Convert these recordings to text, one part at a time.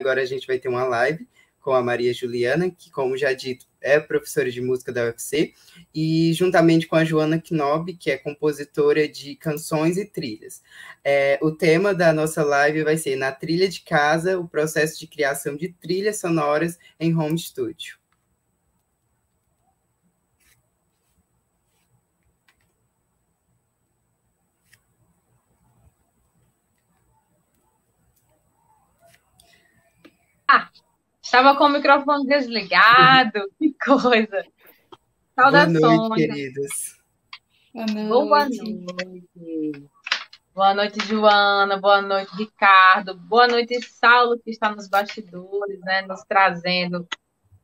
agora a gente vai ter uma live com a Maria Juliana, que, como já dito, é professora de música da UFC, e juntamente com a Joana Knob, que é compositora de canções e trilhas. É, o tema da nossa live vai ser Na Trilha de Casa, o processo de criação de trilhas sonoras em home studio. Ah, estava com o microfone desligado, que coisa. Saudações. Boa noite, queridas. Boa noite. Boa noite. Boa noite, Joana. Boa noite, Ricardo. Boa noite, Saulo, que está nos bastidores, né, nos trazendo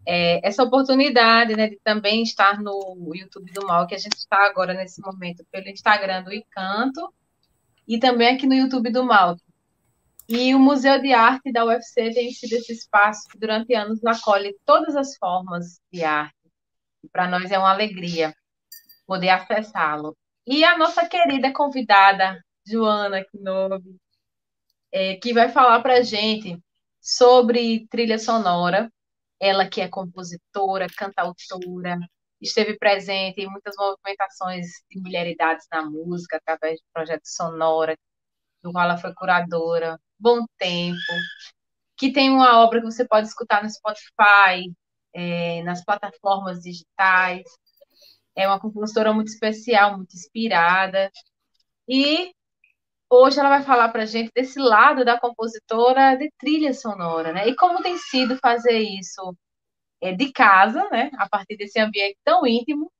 é, essa oportunidade né, de também estar no YouTube do Mal, que a gente está agora nesse momento pelo Instagram do Encanto e também aqui no YouTube do Mal. E o Museu de Arte da UFC tem sido esse espaço que durante anos acolhe todas as formas de arte. Para nós é uma alegria poder acessá-lo. E a nossa querida convidada, Joana Knobe, é, que vai falar para a gente sobre trilha sonora. Ela que é compositora, cantautora, esteve presente em muitas movimentações de mulheridades na música, através do projeto Sonora, do qual ela foi curadora, Bom Tempo, que tem uma obra que você pode escutar no Spotify, é, nas plataformas digitais. É uma compositora muito especial, muito inspirada. E hoje ela vai falar para gente desse lado da compositora de trilha sonora, né? E como tem sido fazer isso é, de casa, né? A partir desse ambiente tão íntimo.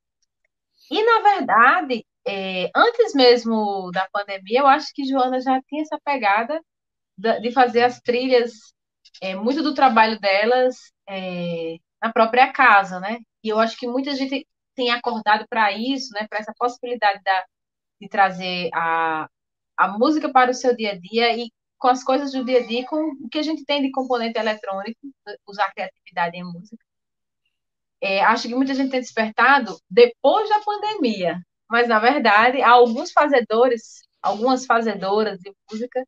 E, na verdade, é, antes mesmo da pandemia, eu acho que Joana já tinha essa pegada de fazer as trilhas, é, muito do trabalho delas é, na própria casa, né? E eu acho que muita gente tem acordado para isso, né? Para essa possibilidade da, de trazer a, a música para o seu dia a dia e com as coisas do dia a dia, com o que a gente tem de componente eletrônico, usar criatividade em música. É, acho que muita gente tem despertado depois da pandemia, mas na verdade, alguns fazedores, algumas fazedoras de música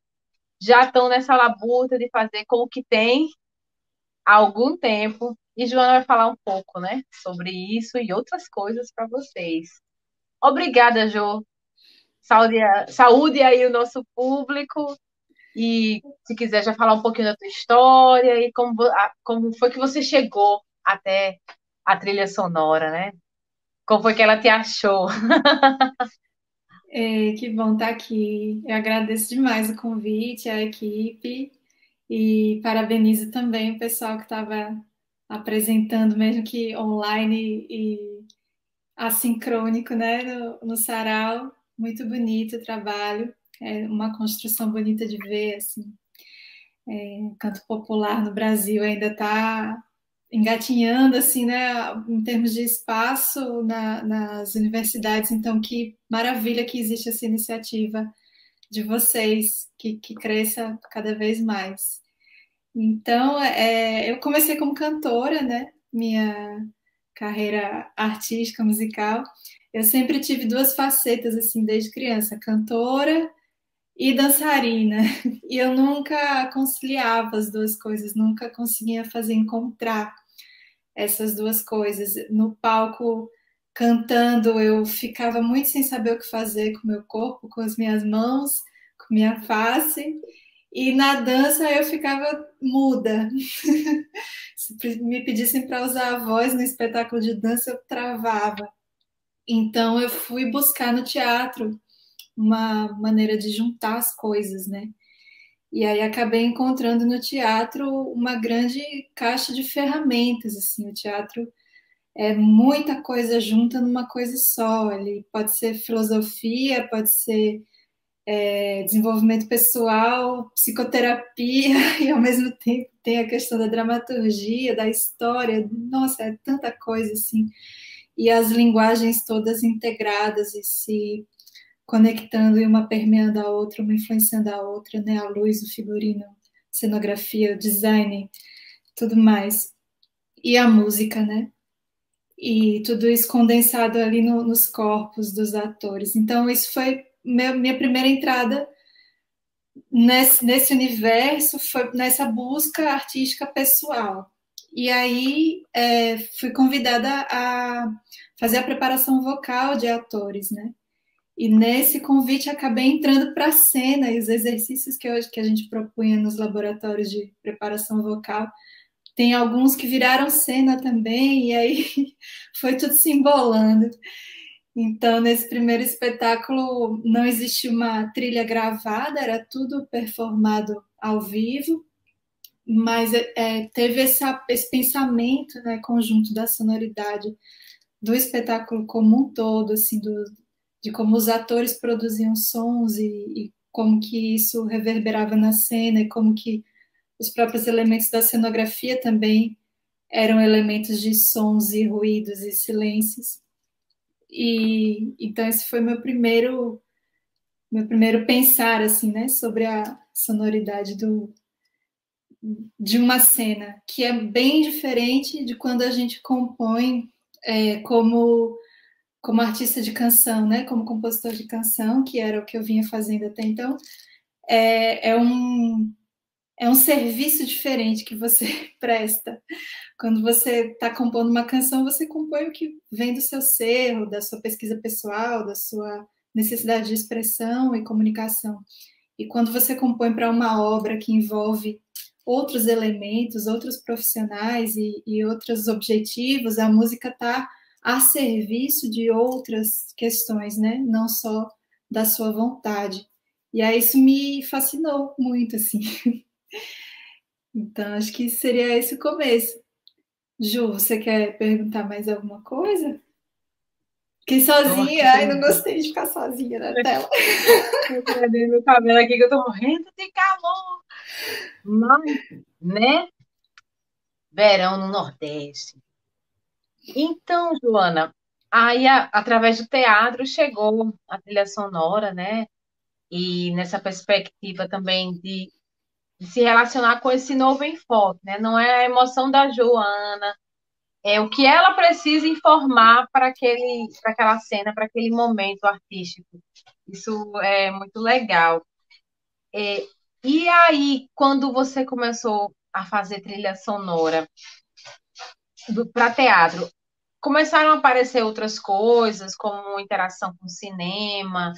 já estão nessa labuta de fazer com o que tem há algum tempo. E Joana vai falar um pouco, né, sobre isso e outras coisas para vocês. Obrigada, Jo. Saúde, saúde aí o nosso público. E se quiser já falar um pouquinho da tua história e como, como foi que você chegou até a trilha sonora, né? Como foi que ela te achou? É, que bom estar aqui. Eu agradeço demais o convite, a equipe, e parabenizo também o pessoal que estava apresentando, mesmo que online e assincrônico, né, no, no sarau. Muito bonito o trabalho, é uma construção bonita de ver, assim. É, canto popular no Brasil ainda está engatinhando assim, né, em termos de espaço na, nas universidades. Então, que maravilha que existe essa iniciativa de vocês, que, que cresça cada vez mais. Então, é, eu comecei como cantora, né, minha carreira artística, musical. Eu sempre tive duas facetas, assim, desde criança, cantora e dançarina. E eu nunca conciliava as duas coisas, nunca conseguia fazer encontrar essas duas coisas. No palco, cantando, eu ficava muito sem saber o que fazer com o meu corpo, com as minhas mãos, com minha face. E na dança eu ficava muda. Se me pedissem para usar a voz no espetáculo de dança, eu travava. Então eu fui buscar no teatro uma maneira de juntar as coisas, né? E aí acabei encontrando no teatro uma grande caixa de ferramentas, assim, o teatro é muita coisa junta numa coisa só. Ele pode ser filosofia, pode ser é, desenvolvimento pessoal, psicoterapia, e ao mesmo tempo tem a questão da dramaturgia, da história. Nossa, é tanta coisa assim. E as linguagens todas integradas e se conectando e uma permeando a outra, uma influenciando a outra, né? A luz, o figurino, cenografia, o design, tudo mais. E a música, né? E tudo isso condensado ali no, nos corpos dos atores. Então, isso foi meu, minha primeira entrada nesse, nesse universo foi nessa busca artística pessoal. E aí é, fui convidada a fazer a preparação vocal de atores, né? E nesse convite acabei entrando para a cena e os exercícios que, hoje, que a gente propunha nos laboratórios de preparação vocal. Tem alguns que viraram cena também, e aí foi tudo se embolando. Então, nesse primeiro espetáculo, não existia uma trilha gravada, era tudo performado ao vivo, mas é, teve essa, esse pensamento né, conjunto da sonoridade do espetáculo como um todo, assim, do, de como os atores produziam sons e, e como que isso reverberava na cena e como que os próprios elementos da cenografia também eram elementos de sons e ruídos e silêncios. E então esse foi meu primeiro meu primeiro pensar assim, né, sobre a sonoridade do de uma cena, que é bem diferente de quando a gente compõe é, como como artista de canção, né, como compositor de canção, que era o que eu vinha fazendo até então, é, é um é um serviço diferente que você presta. Quando você está compondo uma canção, você compõe o que vem do seu ser, da sua pesquisa pessoal, da sua necessidade de expressão e comunicação. E quando você compõe para uma obra que envolve outros elementos, outros profissionais e, e outros objetivos, a música está a serviço de outras questões, né? Não só da sua vontade. E aí isso me fascinou muito, assim. Então, acho que seria esse o começo. Ju, você quer perguntar mais alguma coisa? Fiquei sozinha, ai, não gostei de ficar sozinha na tela. Eu meu cabelo aqui que eu tô morrendo de calor. Mas, né? Verão no Nordeste. Então, Joana, aí a, através do teatro chegou a trilha sonora, né? E nessa perspectiva também de de se relacionar com esse novo enfoque, né? Não é a emoção da Joana, é o que ela precisa informar para aquele, para aquela cena, para aquele momento artístico. Isso é muito legal. É, e aí, quando você começou a fazer trilha sonora para teatro, começaram a aparecer outras coisas, como interação com cinema,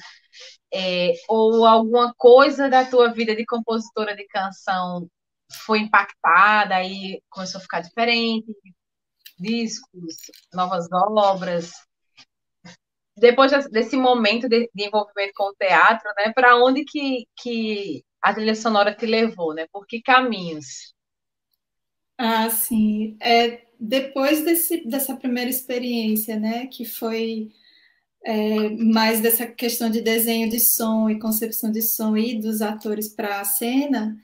é, ou alguma coisa da tua vida de compositora de canção foi impactada e começou a ficar diferente, discos, novas obras. Depois desse momento de, de envolvimento com o teatro, né, para onde que, que a trilha sonora te levou, né? Por que caminhos? Ah, sim. É, depois desse, dessa primeira experiência, né, que foi é, mais dessa questão de desenho de som e concepção de som e dos atores para a cena,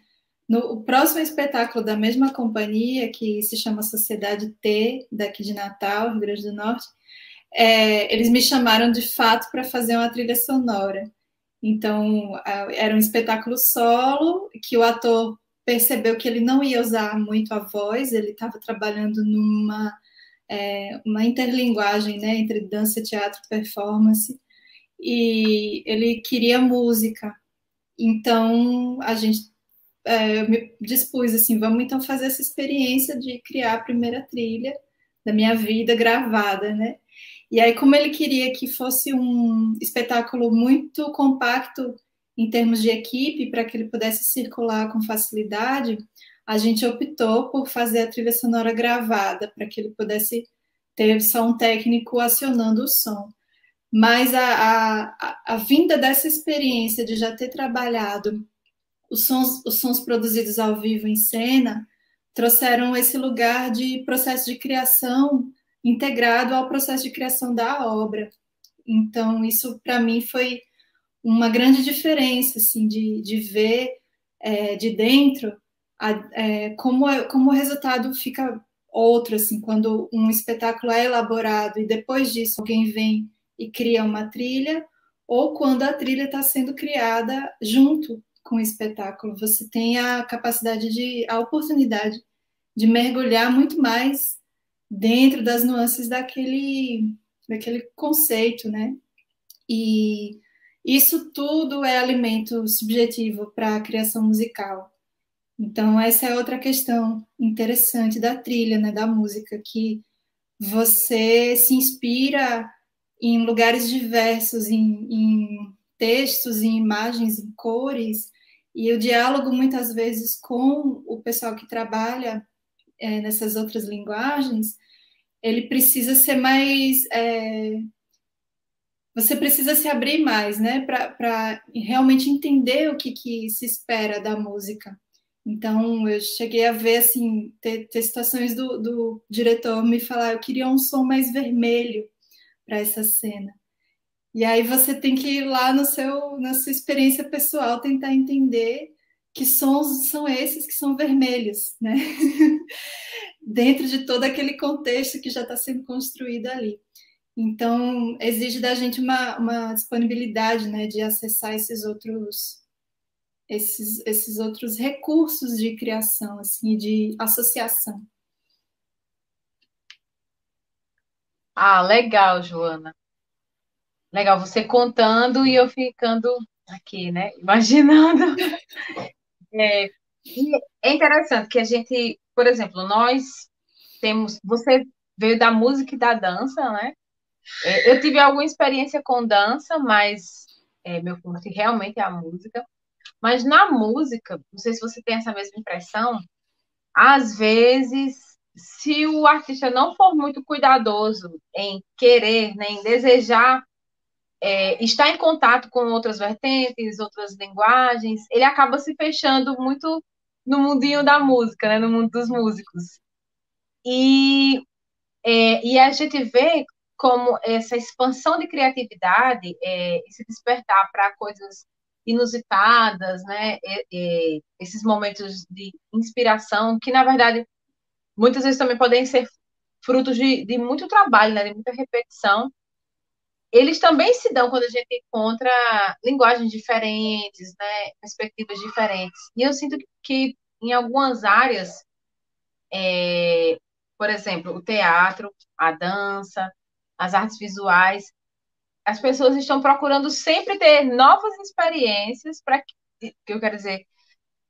no próximo espetáculo da mesma companhia, que se chama Sociedade T, daqui de Natal, Rio Grande do Norte, é, eles me chamaram de fato para fazer uma trilha sonora. Então, era um espetáculo solo, que o ator percebeu que ele não ia usar muito a voz, ele estava trabalhando numa é, uma interlinguagem né, entre dança, teatro, performance, e ele queria música. Então, a gente é, eu me dispus assim, vamos então fazer essa experiência de criar a primeira trilha da minha vida gravada, né? E aí, como ele queria que fosse um espetáculo muito compacto em termos de equipe, para que ele pudesse circular com facilidade, a gente optou por fazer a trilha sonora gravada, para que ele pudesse ter só um técnico acionando o som. Mas a, a, a vinda dessa experiência de já ter trabalhado os sons, os sons produzidos ao vivo em cena trouxeram esse lugar de processo de criação integrado ao processo de criação da obra. Então, isso para mim foi uma grande diferença, assim, de, de ver é, de dentro a, é, como, é, como o resultado fica outro, assim, quando um espetáculo é elaborado e depois disso alguém vem e cria uma trilha, ou quando a trilha está sendo criada junto com o espetáculo. Você tem a capacidade de, a oportunidade de mergulhar muito mais dentro das nuances daquele, daquele conceito, né? E isso tudo é alimento subjetivo para a criação musical. Então, essa é outra questão interessante da trilha, né, da música, que você se inspira em lugares diversos, em, em textos, em imagens, em cores, e o diálogo, muitas vezes, com o pessoal que trabalha é, nessas outras linguagens, ele precisa ser mais. É, você precisa se abrir mais, né, para realmente entender o que, que se espera da música. Então, eu cheguei a ver, assim, ter, ter situações do, do diretor me falar, eu queria um som mais vermelho para essa cena. E aí você tem que ir lá no seu, na sua experiência pessoal tentar entender que sons são esses que são vermelhos, né? Dentro de todo aquele contexto que já está sendo construído ali. Então, exige da gente uma, uma disponibilidade, né, de acessar esses outros esses, esses outros recursos de criação, assim, de associação. Ah, legal, Joana. Legal, você contando e eu ficando aqui, né? Imaginando. É, é interessante que a gente, por exemplo, nós temos. Você veio da música e da dança, né? É, eu tive alguma experiência com dança, mas é, meu forte realmente é a música. Mas na música, não sei se você tem essa mesma impressão, às vezes, se o artista não for muito cuidadoso em querer, né, em desejar é, estar em contato com outras vertentes, outras linguagens, ele acaba se fechando muito no mundinho da música, né, no mundo dos músicos. E, é, e a gente vê como essa expansão de criatividade, é, esse despertar para coisas inusitadas, né? Esses momentos de inspiração, que na verdade muitas vezes também podem ser frutos de, de muito trabalho, né? De muita repetição. Eles também se dão quando a gente encontra linguagens diferentes, né? Perspectivas diferentes. E eu sinto que em algumas áreas, é, por exemplo, o teatro, a dança, as artes visuais, as pessoas estão procurando sempre ter novas experiências para que, que eu quero dizer,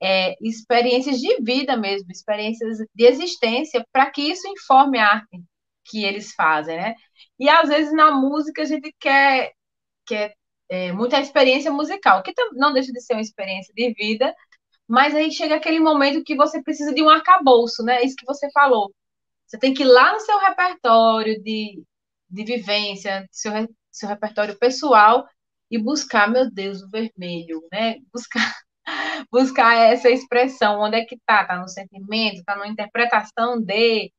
é, experiências de vida mesmo, experiências de existência, para que isso informe a arte que eles fazem, né? E às vezes na música a gente quer, quer é, muita experiência musical, que não deixa de ser uma experiência de vida, mas aí chega aquele momento que você precisa de um arcabouço, né? Isso que você falou. Você tem que ir lá no seu repertório de, de vivência, seu, seu repertório pessoal e buscar, meu Deus, o vermelho, né? Buscar, buscar essa expressão, onde é que tá? Tá no sentimento, tá na interpretação de.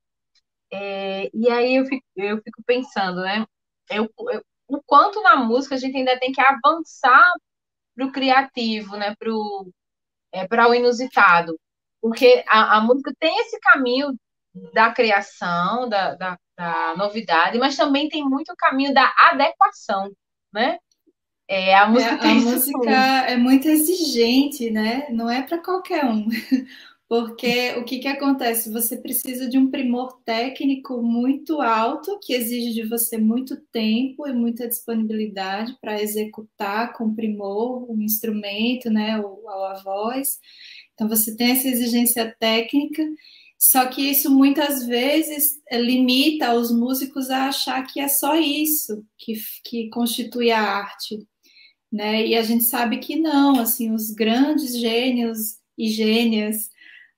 É, e aí eu fico, eu fico pensando, né? Eu, eu, o quanto na música a gente ainda tem que avançar para o criativo, né? Para o é, o inusitado. Porque a, a música tem esse caminho da criação, da, da, da novidade, mas também tem muito caminho da adequação, né? É, a música, é, a música é muito exigente, né? Não é para qualquer um. Porque o que, que acontece? Você precisa de um primor técnico muito alto, que exige de você muito tempo e muita disponibilidade para executar com primor o instrumento, né? Ou a voz. Então, você tem essa exigência técnica só que isso muitas vezes eh, limita os músicos a achar que é só isso que, que constitui a arte, né? E a gente sabe que não, assim, os grandes gênios e gênias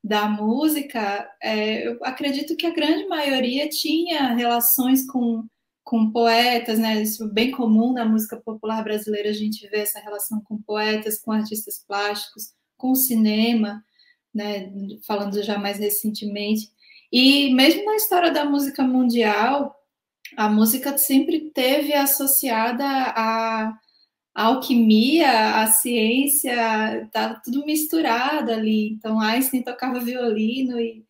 da música, é, eu acredito que a grande maioria tinha relações com, com poetas, né? Isso é bem comum na música popular brasileira, a gente vê essa relação com poetas, com artistas plásticos, com cinema né, falando já mais recentemente. E mesmo na história da música mundial, a música sempre teve associada à, alquimia, à ciência, tá tudo misturado ali. Então Einstein tocava violino e,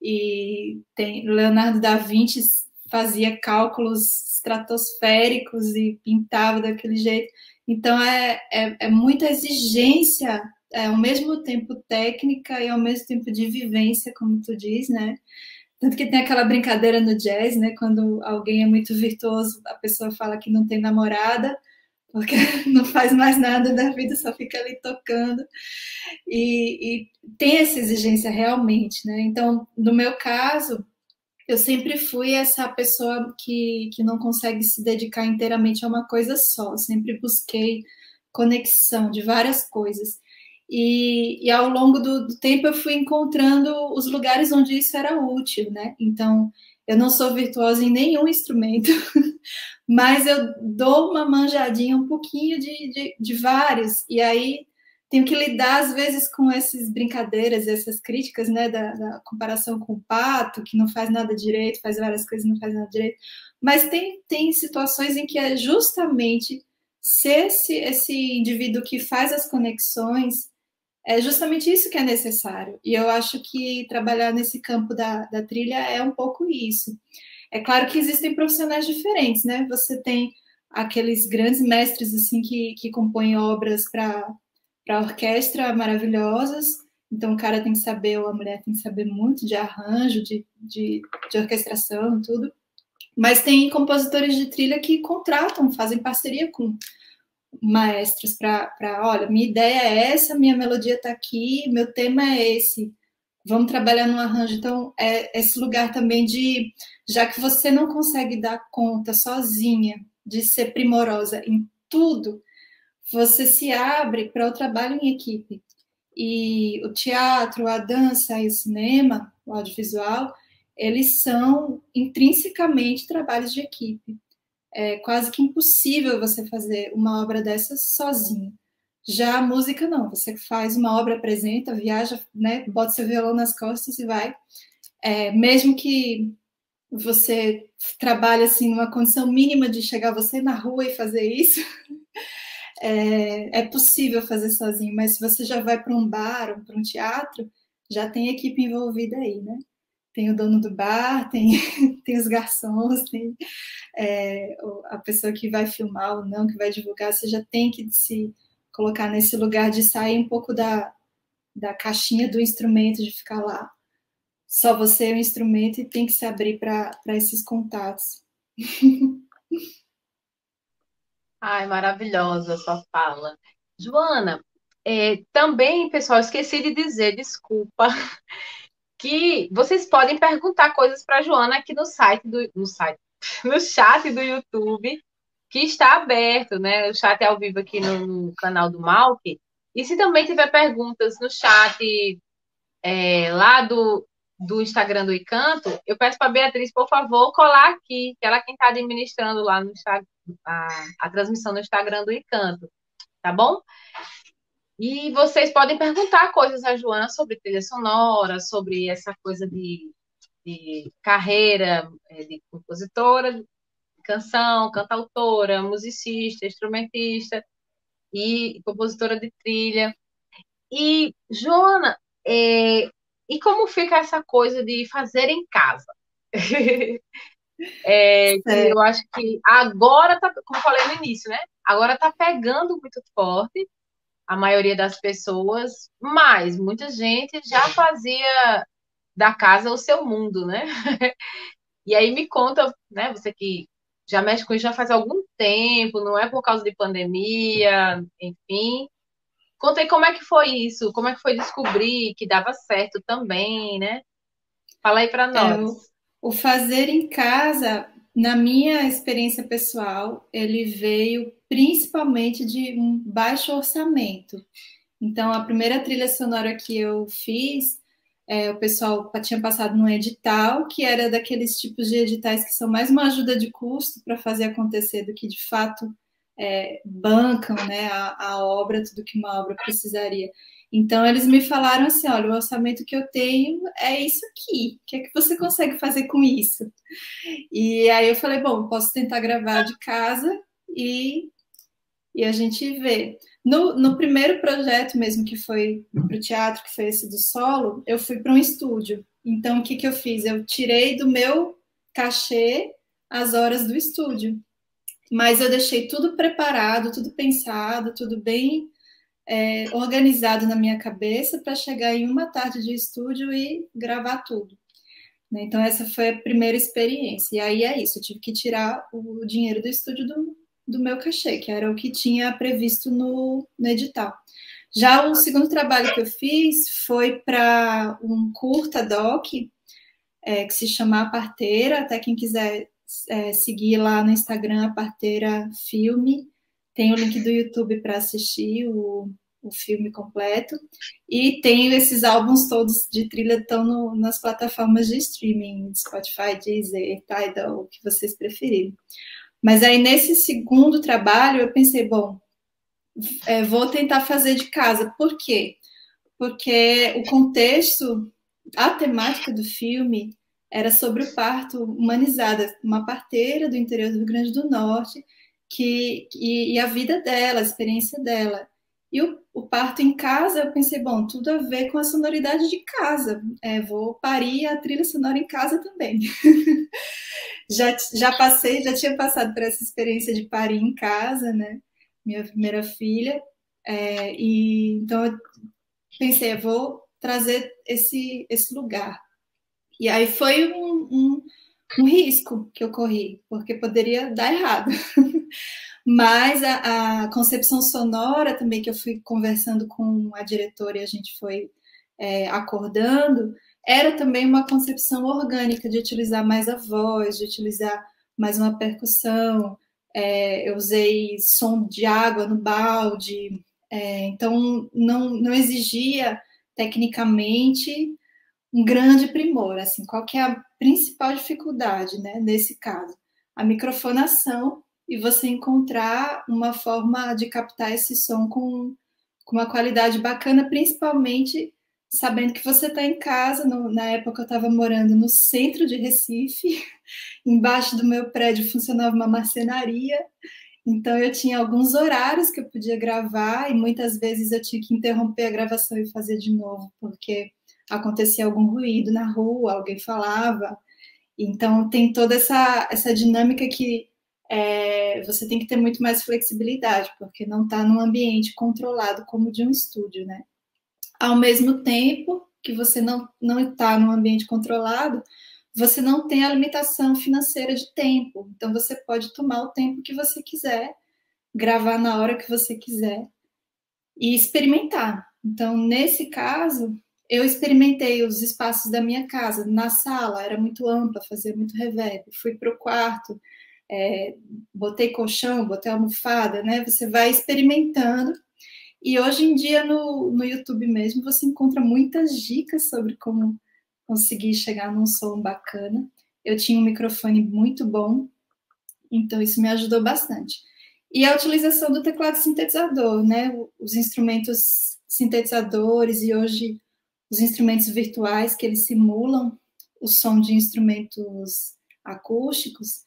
e tem, Leonardo da Vinci fazia cálculos estratosféricos e pintava daquele jeito. Então é, é, é muita exigência é, ao mesmo tempo técnica e ao mesmo tempo de vivência, como tu diz, né? Tanto que tem aquela brincadeira no jazz, né? Quando alguém é muito virtuoso, a pessoa fala que não tem namorada, porque não faz mais nada da vida, só fica ali tocando. E, e tem essa exigência realmente, né? Então, no meu caso, eu sempre fui essa pessoa que, que não consegue se dedicar inteiramente a uma coisa só. Eu sempre busquei conexão de várias coisas. E, e ao longo do, do, tempo eu fui encontrando os lugares onde isso era útil, né? Então, eu não sou virtuosa em nenhum instrumento, mas eu dou uma manjadinha um pouquinho de, de, de vários. E aí tenho que lidar às vezes com essas brincadeiras, essas críticas, né, da, da, comparação com o pato, que não faz nada direito, faz várias coisas não faz nada direito. Mas tem, tem situações em que é justamente ser esse, esse indivíduo que faz as conexões, é justamente isso que é necessário. E eu acho que trabalhar nesse campo da, da trilha é um pouco isso. É claro que existem profissionais diferentes, né? Você tem aqueles grandes mestres assim que, que compõem obras para orquestra maravilhosas. Então, o cara tem que saber, ou a mulher tem que saber muito de arranjo, de, de, de orquestração, tudo. Mas tem compositores de trilha que contratam, fazem parceria com maestros para, olha, minha ideia é essa, minha melodia está aqui, meu tema é esse, vamos trabalhar no arranjo. Então, é esse lugar também de, já que você não consegue dar conta sozinha de ser primorosa em tudo, você se abre para o trabalho em equipe. E o teatro, a dança e o cinema, o audiovisual, eles são intrinsecamente trabalhos de equipe. É quase que impossível você fazer uma obra dessas sozinho. Já a música não, você faz uma obra, apresenta, viaja, né, bota seu violão nas costas e vai. É, mesmo que você trabalhe assim numa condição mínima de chegar você na rua e fazer isso, é, é possível fazer sozinho, mas se você já vai para um bar ou para um teatro, já tem equipe envolvida aí, né? Tem o dono do bar, tem, tem os garçons, tem é, a pessoa que vai filmar ou não, que vai divulgar, você já tem que se colocar nesse lugar de sair um pouco da, da caixinha do instrumento, de ficar lá. Só você é o instrumento e tem que se abrir para esses contatos. Ai, maravilhosa a sua fala. Joana, é, também, pessoal, esqueci de dizer, desculpa, que vocês podem perguntar coisas para Joana aqui no site do no site, no chat do YouTube, que está aberto, né? O chat é ao vivo aqui no, no canal do Malk. E se também tiver perguntas no chat é, lá do, do Instagram do Encanto, eu peço para Beatriz, por favor, colar aqui, que ela é quem está administrando lá no a, a transmissão no Instagram do Encanto, tá bom? E vocês podem perguntar coisas a Joana sobre trilha sonora, sobre essa coisa de, de carreira é, de compositora, canção, cantautora, musicista, instrumentista e compositora de trilha. E, Joana, é, e como fica essa coisa de fazer em casa? É, eu acho que agora tá, como falei no início, né? Agora tá pegando muito forte a maioria das pessoas, mas muita gente já fazia da casa o seu mundo, né? E aí me conta, né? Você que já mexe com isso já faz algum tempo, não é por causa de pandemia, enfim. Conta aí como é que foi isso, como é que foi descobrir que dava certo também, né? Fala aí para é, nós. O fazer em casa, na minha experiência pessoal, ele veio principalmente de um baixo orçamento. Então, a primeira trilha sonora que eu fiz, é, o pessoal tinha passado num edital, que era daqueles tipos de editais que são mais uma ajuda de custo para fazer acontecer do que de fato é, bancam né, a, a obra, tudo que uma obra precisaria. Então, eles me falaram assim: olha, o orçamento que eu tenho é isso aqui, o que é que você consegue fazer com isso? E aí eu falei: bom, posso tentar gravar de casa e, e a gente vê. No, no primeiro projeto mesmo, que foi para o teatro, que foi esse do solo, eu fui para um estúdio. Então, o que, que eu fiz? Eu tirei do meu cachê as horas do estúdio. Mas eu deixei tudo preparado, tudo pensado, tudo bem é, organizado na minha cabeça para chegar em uma tarde de estúdio e gravar tudo. Né? Então, essa foi a primeira experiência. E aí é isso, eu tive que tirar o dinheiro do estúdio do, do meu cachê, que era o que tinha previsto no, no edital. Já o segundo trabalho que eu fiz foi para um curta doc, é, que se chama A Parteira, até quem quiser é, seguir lá no Instagram, A Parteira Filme, tem o link do YouTube para assistir o, o filme completo. E tem esses álbuns todos de trilha estão no, nas plataformas de streaming, Spotify, Deezer, Tidal, o que vocês preferirem. Mas aí nesse segundo trabalho eu pensei, bom, é, vou tentar fazer de casa. Por quê? Porque o contexto, a temática do filme era sobre o parto humanizado, uma parteira do interior do Rio Grande do Norte que, e, e a vida dela, a experiência dela. E o, o, parto em casa, eu pensei, bom, tudo a ver com a sonoridade de casa. É, vou parir a trilha sonora em casa também. já, já passei, já tinha passado por essa experiência de parir em casa, né? Minha primeira filha. É, e então eu pensei, eu vou trazer esse, esse lugar. E aí foi um, um, um risco que eu corri, porque poderia dar errado. Mas a, a, concepção sonora também, que eu fui conversando com a diretora e a gente foi é, acordando, era também uma concepção orgânica de utilizar mais a voz, de utilizar mais uma percussão. É, eu usei som de água no balde, é, então não, não exigia tecnicamente um grande primor. Assim, qual que é a principal dificuldade né, nesse caso? A microfonação e você encontrar uma forma de captar esse som com, com uma qualidade bacana, principalmente sabendo que você está em casa. No, na época eu estava morando no centro de Recife, embaixo do meu prédio funcionava uma marcenaria, então eu tinha alguns horários que eu podia gravar e muitas vezes eu tinha que interromper a gravação e fazer de novo, porque acontecia algum ruído na rua, alguém falava. Então tem toda essa, essa dinâmica que é, você tem que ter muito mais flexibilidade, porque não está num ambiente controlado como de um estúdio, né? Ao mesmo tempo que você não não está num ambiente controlado, você não tem a limitação financeira de tempo. Então você pode tomar o tempo que você quiser, gravar na hora que você quiser e experimentar. Então, nesse caso, eu experimentei os espaços da minha casa, na sala, era muito ampla, fazia muito reverb. Fui para o quarto, é, botei colchão, botei almofada, né? Você vai experimentando. E hoje em dia no, no YouTube mesmo você encontra muitas dicas sobre como conseguir chegar num som bacana. Eu tinha um microfone muito bom, então isso me ajudou bastante. E a utilização do teclado sintetizador, né? Os instrumentos sintetizadores e hoje os instrumentos virtuais que eles simulam o som de instrumentos acústicos,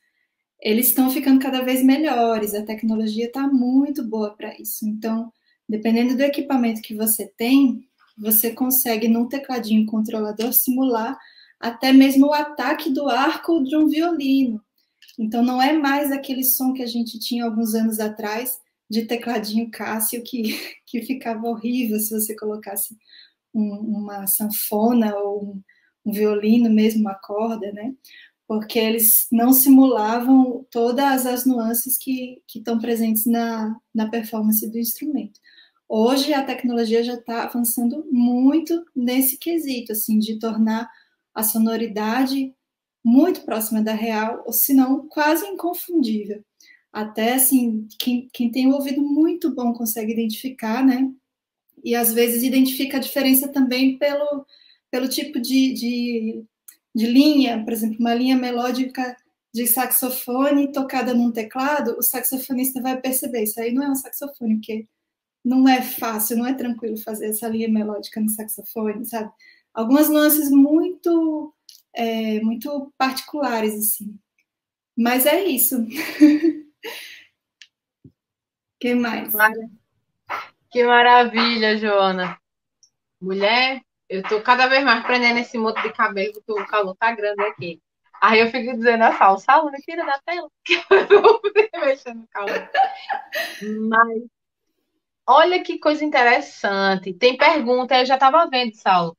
eles estão ficando cada vez melhores, a tecnologia está muito boa para isso. Então, dependendo do equipamento que você tem, você consegue, num tecladinho controlador, simular até mesmo o ataque do arco de um violino. Então, não é mais aquele som que a gente tinha alguns anos atrás, de tecladinho Cássio, que, que ficava horrível se você colocasse um, uma sanfona ou um, um violino mesmo, uma corda, né? Porque eles não simulavam todas as nuances que, que estão presentes na, na performance do instrumento. Hoje a tecnologia já está avançando muito nesse quesito, assim, de tornar a sonoridade muito próxima da real, ou se não, quase inconfundível. Até, assim, quem, quem tem um ouvido muito bom consegue identificar, né? E às vezes identifica a diferença também pelo, pelo tipo de, de de linha, por exemplo, uma linha melódica de saxofone tocada num teclado, o saxofonista vai perceber isso aí não é um saxofone, porque não é fácil, não é tranquilo fazer essa linha melódica no saxofone, sabe? Algumas nuances muito, é, muito particulares, assim. Mas é isso. que mais? Que maravilha, Joana. Mulher, eu tô cada vez mais prendendo esse moto de cabelo, porque o calor tá grande aqui. Aí eu fico dizendo a Sal, Saulo, me tira da tela, que eu vou mexer no calor. Mas, olha que coisa interessante. Tem pergunta, eu já estava vendo, Saulo,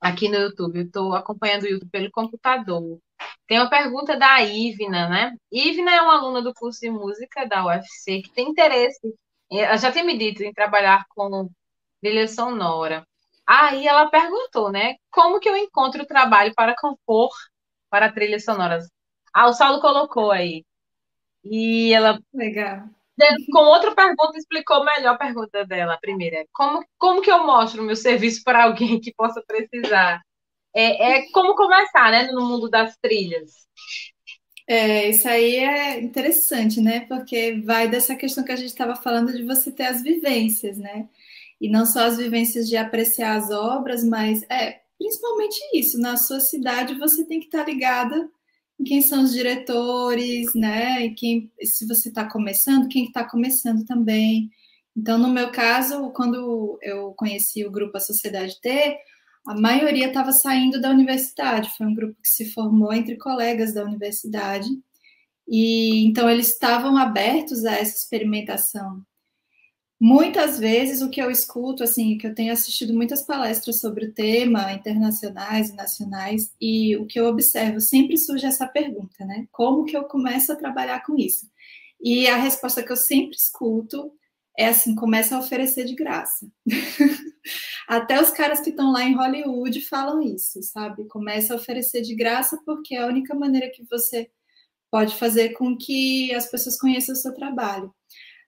aqui no YouTube. Eu estou acompanhando o YouTube pelo computador. Tem uma pergunta da Ivna, né? Ivna é uma aluna do curso de música da UFC que tem interesse, ela já tem me dito, em trabalhar com trilha sonora. Aí ela perguntou, né? Como que eu encontro trabalho para compor para trilhas sonoras? Ah, o Saulo colocou aí. E ela. Legal. Com outra pergunta, explicou melhor a pergunta dela, a primeira. Como, como que eu mostro o meu serviço para alguém que possa precisar? É, é como começar, né, no mundo das trilhas. É, isso aí é interessante, né? Porque vai dessa questão que a gente estava falando de você ter as vivências, né? E não só as vivências de apreciar as obras, mas é principalmente isso. Na sua cidade você tem que estar ligada em quem são os diretores, né? E quem, se você está começando, quem está começando também. Então, no meu caso, quando eu conheci o grupo A Sociedade T, a maioria estava saindo da universidade. Foi um grupo que se formou entre colegas da universidade. E então eles estavam abertos a essa experimentação. Muitas vezes o que eu escuto, assim, que eu tenho assistido muitas palestras sobre o tema, internacionais e nacionais, e o que eu observo sempre surge essa pergunta, né? Como que eu começo a trabalhar com isso? E a resposta que eu sempre escuto é assim, começa a oferecer de graça. Até os caras que estão lá em Hollywood falam isso, sabe? Começa a oferecer de graça porque é a única maneira que você pode fazer com que as pessoas conheçam o seu trabalho.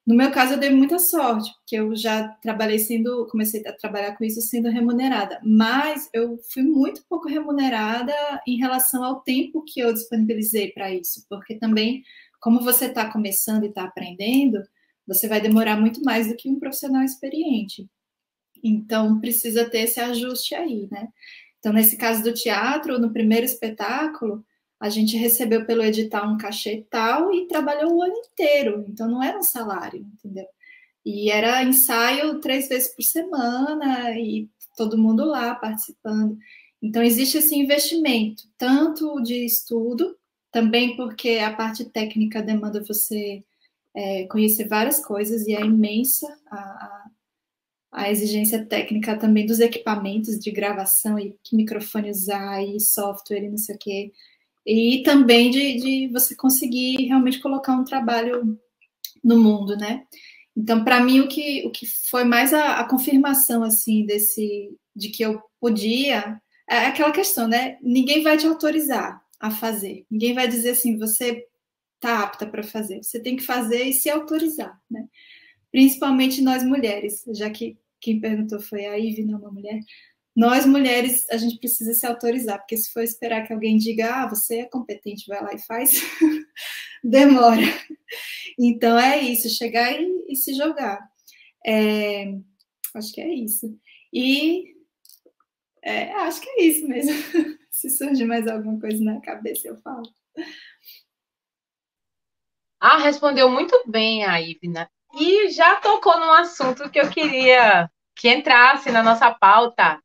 No meu caso, eu dei muita sorte, porque eu já trabalhei sendo, comecei a trabalhar com isso sendo remunerada, mas eu fui muito pouco remunerada em relação ao tempo que eu disponibilizei para isso, porque também, como você está começando e está aprendendo, você vai demorar muito mais do que um profissional experiente. Então, precisa ter esse ajuste aí, né? Então, nesse caso do teatro, no primeiro espetáculo, a gente recebeu pelo edital um cachê tal e trabalhou o ano inteiro, então não era um salário, entendeu? E era ensaio três vezes por semana e todo mundo lá participando. Então existe esse investimento, tanto de estudo, também porque a parte técnica demanda você é, conhecer várias coisas e é imensa a, a, a, exigência técnica também dos equipamentos de gravação e que microfone usar e software e não sei o quê e também de, de você conseguir realmente colocar um trabalho no mundo, né? Então, para mim, o que, o que foi mais a, a, confirmação, assim, desse, de que eu podia, é aquela questão, né? Ninguém vai te autorizar a fazer. Ninguém vai dizer assim, você tá apta para fazer. Você tem que fazer e se autorizar, né? Principalmente nós mulheres, já que quem perguntou foi a Ive, não uma mulher nós mulheres, a gente precisa se autorizar, porque se for esperar que alguém diga, ah, você é competente, vai lá e faz, demora. Então é isso, chegar e, e se jogar. É, acho que é isso. E é, acho que é isso mesmo. se surge mais alguma coisa na cabeça, eu falo. Ah, respondeu muito bem a Ivna. E já tocou num assunto que eu queria que entrasse na nossa pauta,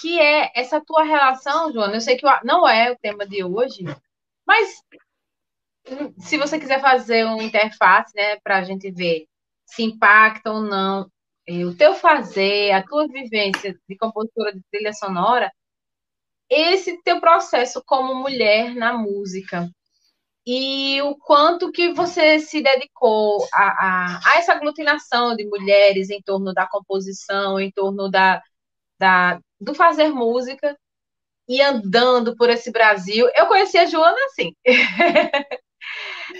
que é essa tua relação, Joana. Eu sei que não é o tema de hoje, mas se você quiser fazer uma interface, né, para a gente ver se impacta ou não o teu fazer, a tua vivência de compositora de trilha sonora, esse teu processo como mulher na música e o quanto que você se dedicou a, a, a essa aglutinação de mulheres em torno da composição, em torno da, da, do fazer música e andando por esse Brasil. Eu conheci a Joana assim.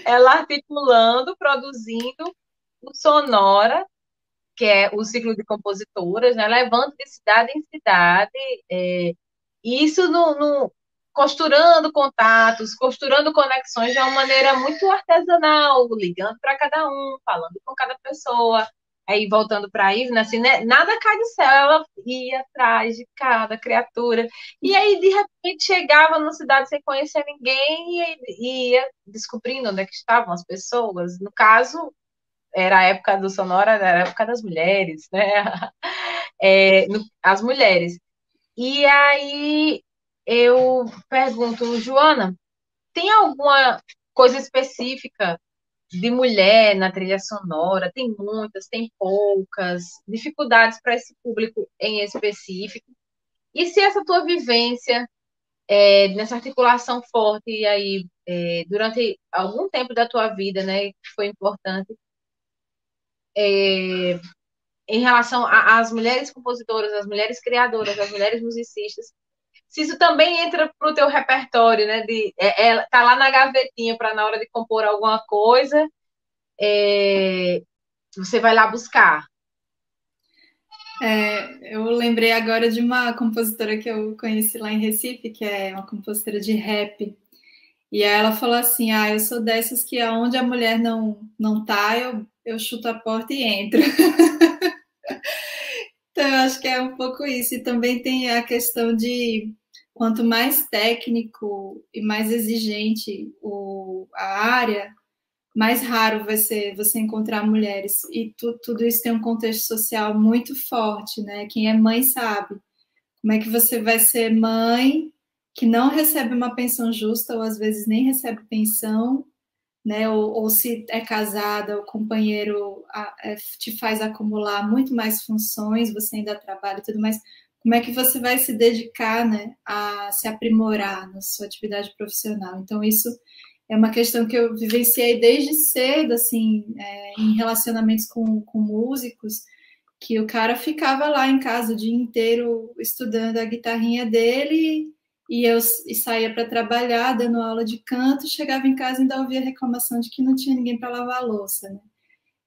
Ela articulando, produzindo o Sonora, que é o ciclo de compositoras, né? levando de cidade em cidade. É, isso no, no, costurando contatos, costurando conexões de uma maneira muito artesanal, ligando para cada um, falando com cada pessoa, aí voltando para a Ivna, assim, né, nada cai do céu, ela ia atrás de cada criatura, e aí de repente chegava na cidade sem conhecer ninguém e ia descobrindo onde é que estavam as pessoas, no caso, era a época do Sonora, era a época das mulheres, né, é, no, as mulheres, e aí eu pergunto, Joana, tem alguma coisa específica de mulher na trilha sonora, tem muitas, tem poucas, dificuldades para esse público em específico. E se essa tua vivência é, nessa articulação forte aí é, durante algum tempo da tua vida, né, que foi importante, é, em relação às mulheres compositoras, às mulheres criadoras, às mulheres musicistas, se isso também entra para o teu repertório, né, de é, é, tá lá na gavetinha para na hora de compor alguma coisa, é, você vai lá buscar. É, eu lembrei agora de uma compositora que eu conheci lá em Recife, que é uma compositora de rap. E ela falou assim: Ah, eu sou dessas que aonde a mulher não, não tá, eu, eu chuto a porta e entro. então, eu acho que é um pouco isso. E também tem a questão de quanto mais técnico e mais exigente o, a área, mais raro vai ser você encontrar mulheres. E tu, tudo isso tem um contexto social muito forte, né? Quem é mãe sabe. Como é que você vai ser mãe que não recebe uma pensão justa, ou às vezes nem recebe pensão, né? Ou, ou se é casada, o companheiro é, te faz acumular muito mais funções, você ainda trabalha e tudo mais. Como é que você vai se dedicar, né, a se aprimorar na sua atividade profissional? Então, isso é uma questão que eu vivenciei desde cedo, assim, é, em relacionamentos com, com músicos, que o cara ficava lá em casa o dia inteiro estudando a guitarrinha dele e eu e saía para trabalhar, dando aula de canto, chegava em casa e ainda ouvia reclamação de que não tinha ninguém para lavar a louça, né?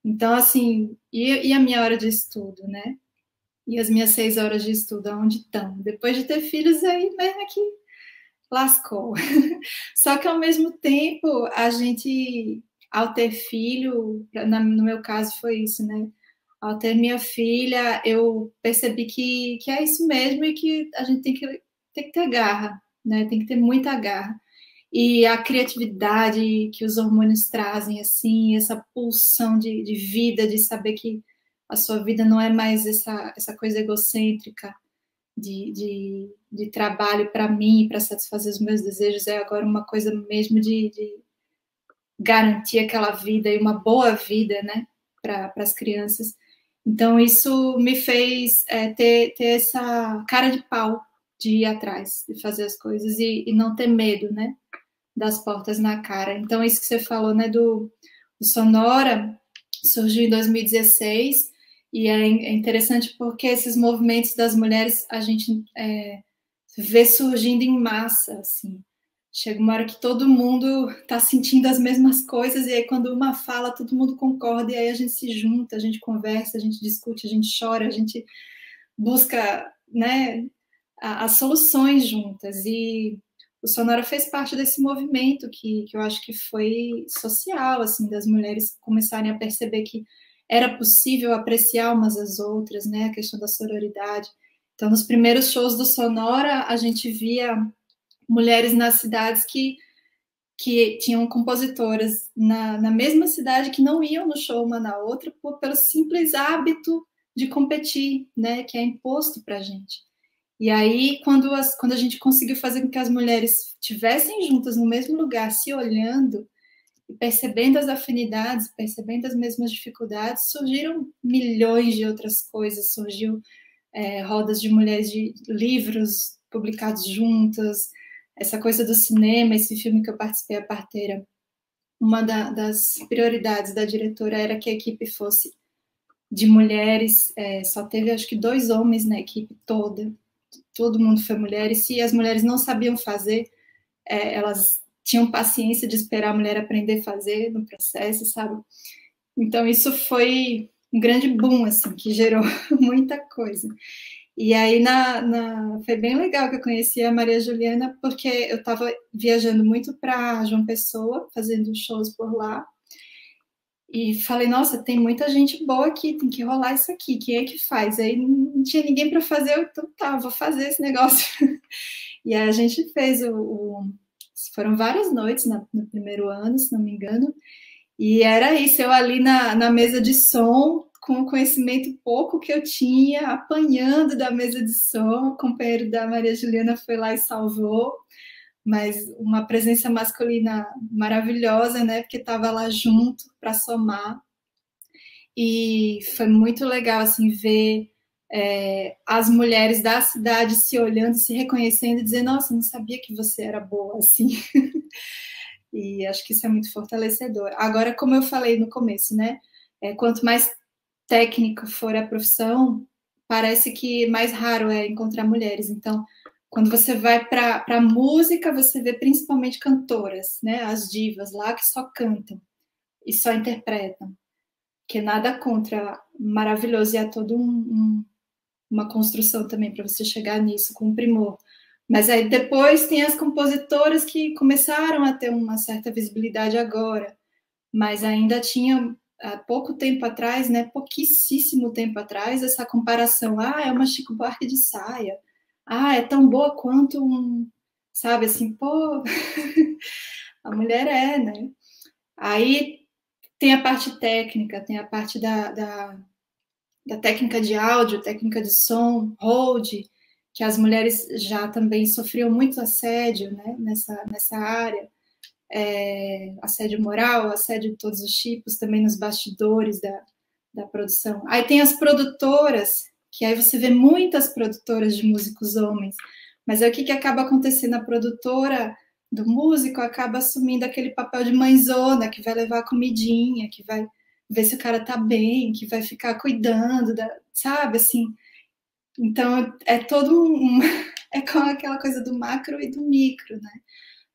Então, assim, e, e, a minha hora de estudo, né? E as minhas seis horas de estudo, aonde estão? Depois de ter filhos, aí mesmo é que lascou. Só que ao mesmo tempo, a gente, ao ter filho, no meu caso foi isso, né? Ao ter minha filha, eu percebi que, que é isso mesmo e que a gente tem que, tem que ter garra, né? Tem que ter muita garra. E a criatividade que os hormônios trazem, assim, essa pulsão de, de vida, de saber que a sua vida não é mais essa, essa coisa egocêntrica, de, de, de trabalho para mim, para satisfazer os meus desejos, é agora uma coisa mesmo de, de garantir aquela vida e uma boa vida, né, para as crianças. Então, isso me fez é, ter, ter essa cara de pau de ir atrás, de fazer as coisas e, e, não ter medo, né, das portas na cara. Então, isso que você falou, né, do, do Sonora, surgiu em 2016 e é, é interessante porque esses movimentos das mulheres a gente é, vê surgindo em massa, assim. Chega uma hora que todo mundo está sentindo as mesmas coisas, e aí quando uma fala, todo mundo concorda, e aí a gente se junta, a gente conversa, a gente discute, a gente chora, a gente busca né, as soluções juntas. E o Sonora fez parte desse movimento que, que eu acho que foi social, assim, das mulheres começarem a perceber que era possível apreciar umas às outras, né? A questão da sororidade. Então, nos primeiros shows do Sonora, a gente via mulheres nas cidades que, que tinham compositoras na, na mesma cidade que não iam no show uma na outra por, pelo simples hábito de competir, né? Que é imposto para a gente. E aí, quando, as, quando a gente conseguiu fazer com que as mulheres estivessem juntas no mesmo lugar, se olhando, e percebendo as afinidades, percebendo as mesmas dificuldades, surgiram milhões de outras coisas. Surgiu é, rodas de mulheres de livros publicados juntas, essa coisa do cinema, esse filme que eu participei, a parteira. Uma da, das prioridades da diretora era que a equipe fosse de mulheres, é, só teve acho que dois homens na equipe toda, todo mundo foi mulher, e se as mulheres não sabiam fazer, é, elas tinham paciência de esperar a mulher aprender a fazer no processo, sabe? Então, isso foi um grande boom, assim, que gerou muita coisa. E aí, na, na, foi bem legal que eu conheci a Maria Juliana, porque eu estava viajando muito para João Pessoa, fazendo shows por lá, e falei, nossa, tem muita gente boa aqui, tem que rolar isso aqui, quem é que faz? Aí não tinha ninguém para fazer, eu, então tá, vou fazer esse negócio. e aí a gente fez o, o foram várias noites na, no primeiro ano, se não me engano, e era isso, eu ali na, na mesa de som, com o conhecimento pouco que eu tinha, apanhando da mesa de som, o companheiro da Maria Juliana foi lá e salvou, mas uma presença masculina maravilhosa, né, porque estava lá junto para somar, e foi muito legal, assim, ver é, as mulheres da cidade se olhando, se reconhecendo e dizendo, nossa, não sabia que você era boa assim. e acho que isso é muito fortalecedor. Agora, como eu falei no começo, né? É, quanto mais técnica for a profissão, parece que mais raro é encontrar mulheres. Então, quando você vai para a música, você vê principalmente cantoras, né? As divas lá que só cantam e só interpretam. Que nada contra, maravilhoso e é todo um, um, uma construção também para você chegar nisso com primor. Mas aí depois tem as compositoras que começaram a ter uma certa visibilidade agora, mas ainda tinha há pouco tempo atrás, né, pouquíssimo tempo atrás, essa comparação, ah, é uma Chico Buarque de saia, ah, é tão boa quanto um, sabe, assim, pô, a mulher é, né? Aí tem a parte técnica, tem a parte da, da, da técnica de áudio, técnica de som, hold, que as mulheres já também sofriam muito assédio, né, nessa, nessa área, é, assédio moral, assédio de todos os tipos, também nos bastidores da, da produção. Aí tem as produtoras, que aí você vê muitas produtoras de músicos homens, mas aí o que, que acaba acontecendo? A produtora do músico acaba assumindo aquele papel de mãezona, que vai levar a comidinha, que vai ver se o cara tá bem, que vai ficar cuidando, da, sabe, assim. Então, é todo um... É com aquela coisa do macro e do micro, né?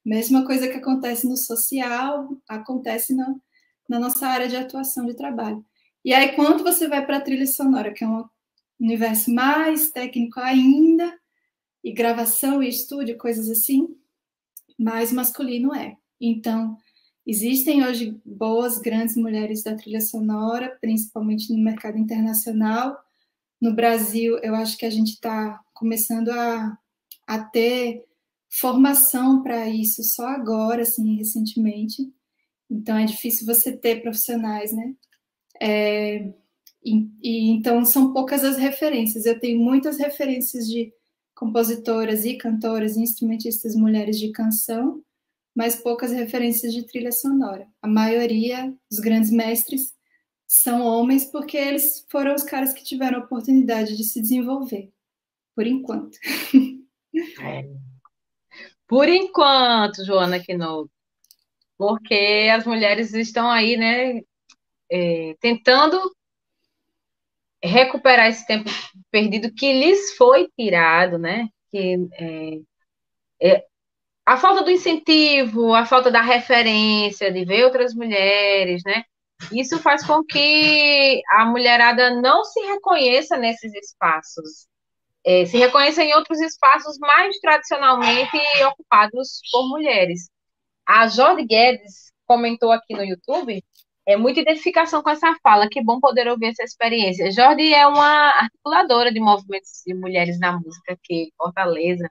Mesma coisa que acontece no social, acontece na, na nossa área de atuação de trabalho. E aí, quando você vai para a trilha sonora, que é um universo mais técnico ainda, e gravação e estúdio, coisas assim, mais masculino é. Então, existem hoje boas, grandes mulheres da trilha sonora, principalmente no mercado internacional. No Brasil, eu acho que a gente está começando a, a ter formação para isso só agora, assim, recentemente. Então é difícil você ter profissionais, né? É, e, e, então são poucas as referências. Eu tenho muitas referências de compositoras e cantoras e instrumentistas mulheres de canção, mas poucas referências de trilha sonora. A maioria, os grandes mestres, são homens porque eles foram os caras que tiveram a oportunidade de se desenvolver, por enquanto. É. Por enquanto, Joana Quinoto, porque as mulheres estão aí, né, é, tentando recuperar esse tempo perdido que lhes foi tirado, né? Que é, é, a falta do incentivo, a falta da referência, de ver outras mulheres, né? Isso faz com que a mulherada não se reconheça nesses espaços é, se reconhecem em outros espaços mais tradicionalmente ocupados por mulheres. A Jorge Guedes comentou aqui no YouTube, é muita identificação com essa fala, que bom poder ouvir essa experiência. Jorge é uma articuladora de movimentos de mulheres na música aqui Fortaleza.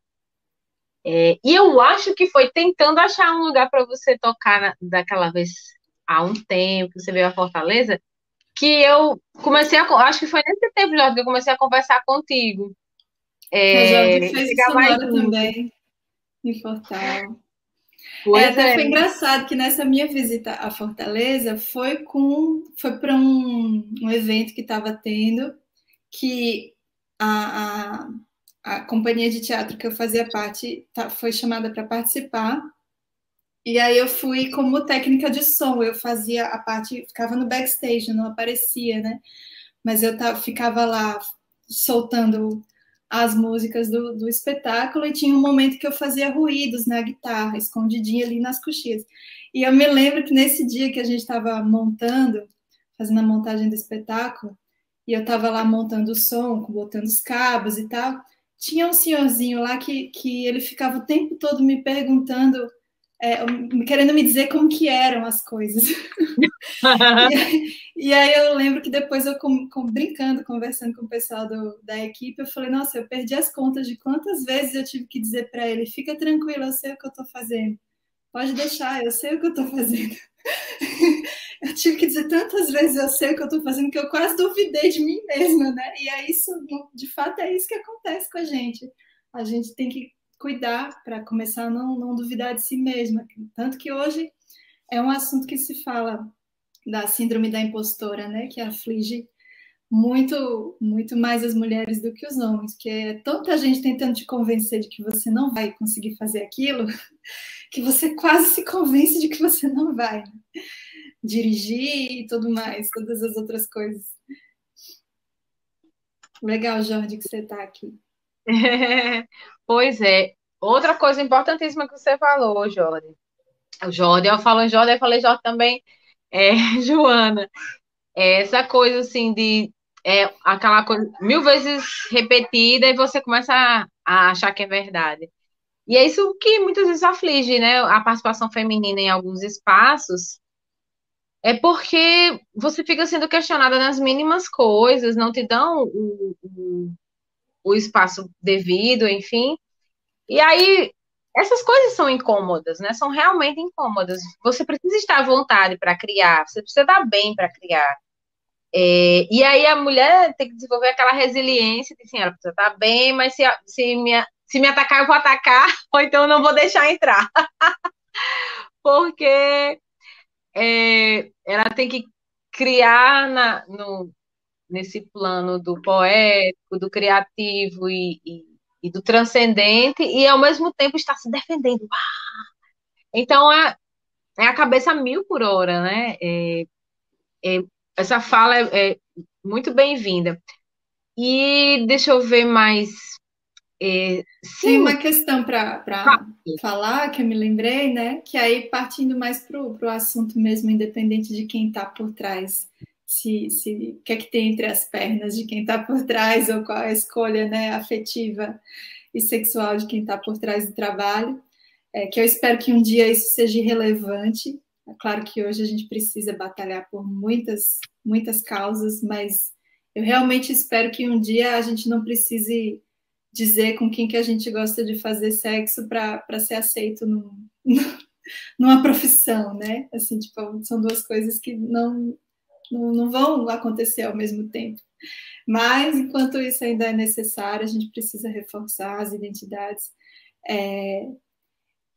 É, e eu acho que foi tentando achar um lugar para você tocar na, daquela vez há um tempo, que você veio a Fortaleza, que eu comecei a. Acho que foi nesse tempo, Jorge, que eu comecei a conversar contigo. É, a fez mais também, em Fortaleza. É, até é. foi engraçado que nessa minha visita à Fortaleza foi com foi para um, um evento que estava tendo que a, a, a, companhia de teatro que eu fazia parte tá, foi chamada para participar e aí eu fui como técnica de som eu fazia a parte ficava no backstage não aparecia né mas eu tava, ficava lá soltando as músicas do, do espetáculo e tinha um momento que eu fazia ruídos na guitarra, escondidinha ali nas coxias. E eu me lembro que nesse dia que a gente estava montando, fazendo a montagem do espetáculo, e eu estava lá montando o som, botando os cabos e tal, tinha um senhorzinho lá que, que ele ficava o tempo todo me perguntando é, querendo me dizer como que eram as coisas. e, e, aí eu lembro que depois eu, com, com, brincando, conversando com o pessoal do, da equipe, eu falei, nossa, eu perdi as contas de quantas vezes eu tive que dizer para ele, fica tranquilo, eu sei o que eu estou fazendo. Pode deixar, eu sei o que eu estou fazendo. Eu tive que dizer tantas vezes eu sei o que eu estou fazendo que eu quase duvidei de mim mesma, né? E é isso, de fato, é isso que acontece com a gente. A gente tem que cuidar para começar a não, não duvidar de si mesma. Tanto que hoje é um assunto que se fala da síndrome da impostora, né, que aflige muito, muito mais as mulheres do que os homens, porque é tanta gente tentando te convencer de que você não vai conseguir fazer aquilo, que você quase se convence de que você não vai dirigir e tudo mais, todas as outras coisas. Legal, Jorge, que você está aqui. pois é. Outra coisa importantíssima que você falou, Jorge. O Jorge, eu falo Jorge, eu falei Jorge também, é, Joana. É essa coisa assim de é aquela coisa mil vezes repetida e você começa a, a achar que é verdade. E é isso que muitas vezes aflige, né? A participação feminina em alguns espaços é porque você fica sendo questionada nas mínimas coisas, não te dão o, o, o espaço devido, enfim. E aí essas coisas são incômodas, né? São realmente incômodas. Você precisa estar à vontade para criar, você precisa estar bem para criar. É, e aí a mulher tem que desenvolver aquela resiliência de assim, ela precisa estar bem, mas se, se, me, se me atacar, eu vou atacar, ou então eu não vou deixar entrar. Porque é, ela tem que criar na, no, nesse plano do poético, do criativo e, e, e, do transcendente, e ao mesmo tempo está se defendendo. Então é, é a cabeça mil por hora, né? É, é, essa fala é, é muito bem-vinda. E deixa eu ver mais. É, Tem uma questão para ah, falar que eu me lembrei, né? Que aí, partindo mais para o assunto mesmo, independente de quem está por trás, se, se o que é que tem entre as pernas de quem está por trás, ou qual a escolha né, afetiva e sexual de quem está por trás do trabalho, é, que eu espero que um dia isso seja relevante. É claro que hoje a gente precisa batalhar por muitas, muitas causas, mas eu realmente espero que um dia a gente não precise dizer com quem que a gente gosta de fazer sexo para ser aceito num, numa profissão, né? Assim, tipo, são duas coisas que não, não, não vão acontecer ao mesmo tempo. Mas, enquanto isso ainda é necessário, a gente precisa reforçar as identidades. É,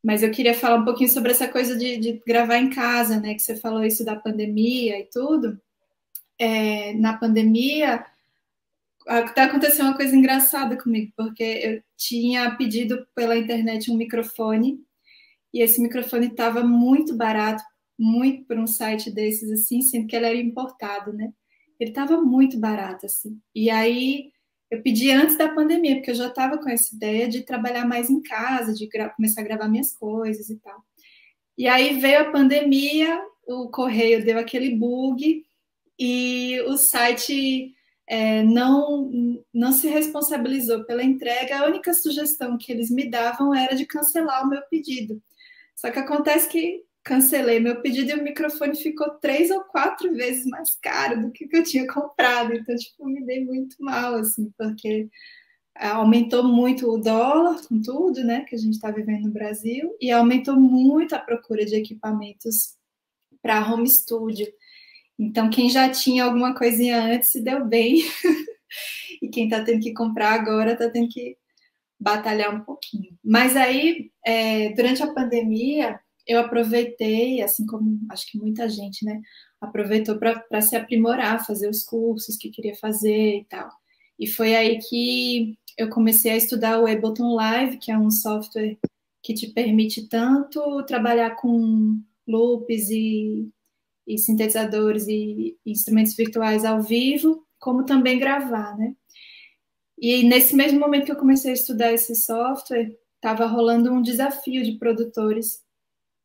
mas eu queria falar um pouquinho sobre essa coisa de, de gravar em casa, né? Que você falou isso da pandemia e tudo. É, na pandemia, até aconteceu uma coisa engraçada comigo, porque eu tinha pedido pela internet um microfone e esse microfone estava muito barato, muito para um site desses assim, sendo que ele era importado, né? Ele estava muito barato assim. E aí eu pedi antes da pandemia, porque eu já estava com essa ideia de trabalhar mais em casa, de começar a gravar minhas coisas e tal. E aí veio a pandemia, o correio deu aquele bug e o site é, não, não se responsabilizou pela entrega. A única sugestão que eles me davam era de cancelar o meu pedido. Só que acontece que cancelei meu pedido e o microfone ficou três ou quatro vezes mais caro do que eu tinha comprado. Então, tipo, me dei muito mal, assim, porque é, aumentou muito o dólar com tudo, né, que a gente está vivendo no Brasil, e aumentou muito a procura de equipamentos para home studio. Então, quem já tinha alguma coisinha antes se deu bem, e quem está tendo que comprar agora está tendo que batalhar um pouquinho. Mas aí, é, durante a pandemia, eu aproveitei, assim como acho que muita gente, né, aproveitou para se aprimorar, fazer os cursos que queria fazer e tal. E foi aí que eu comecei a estudar o Ableton Live, que é um software que te permite tanto trabalhar com loops e, e sintetizadores e, e instrumentos virtuais ao vivo, como também gravar, né? E nesse mesmo momento que eu comecei a estudar esse software, estava rolando um desafio de produtores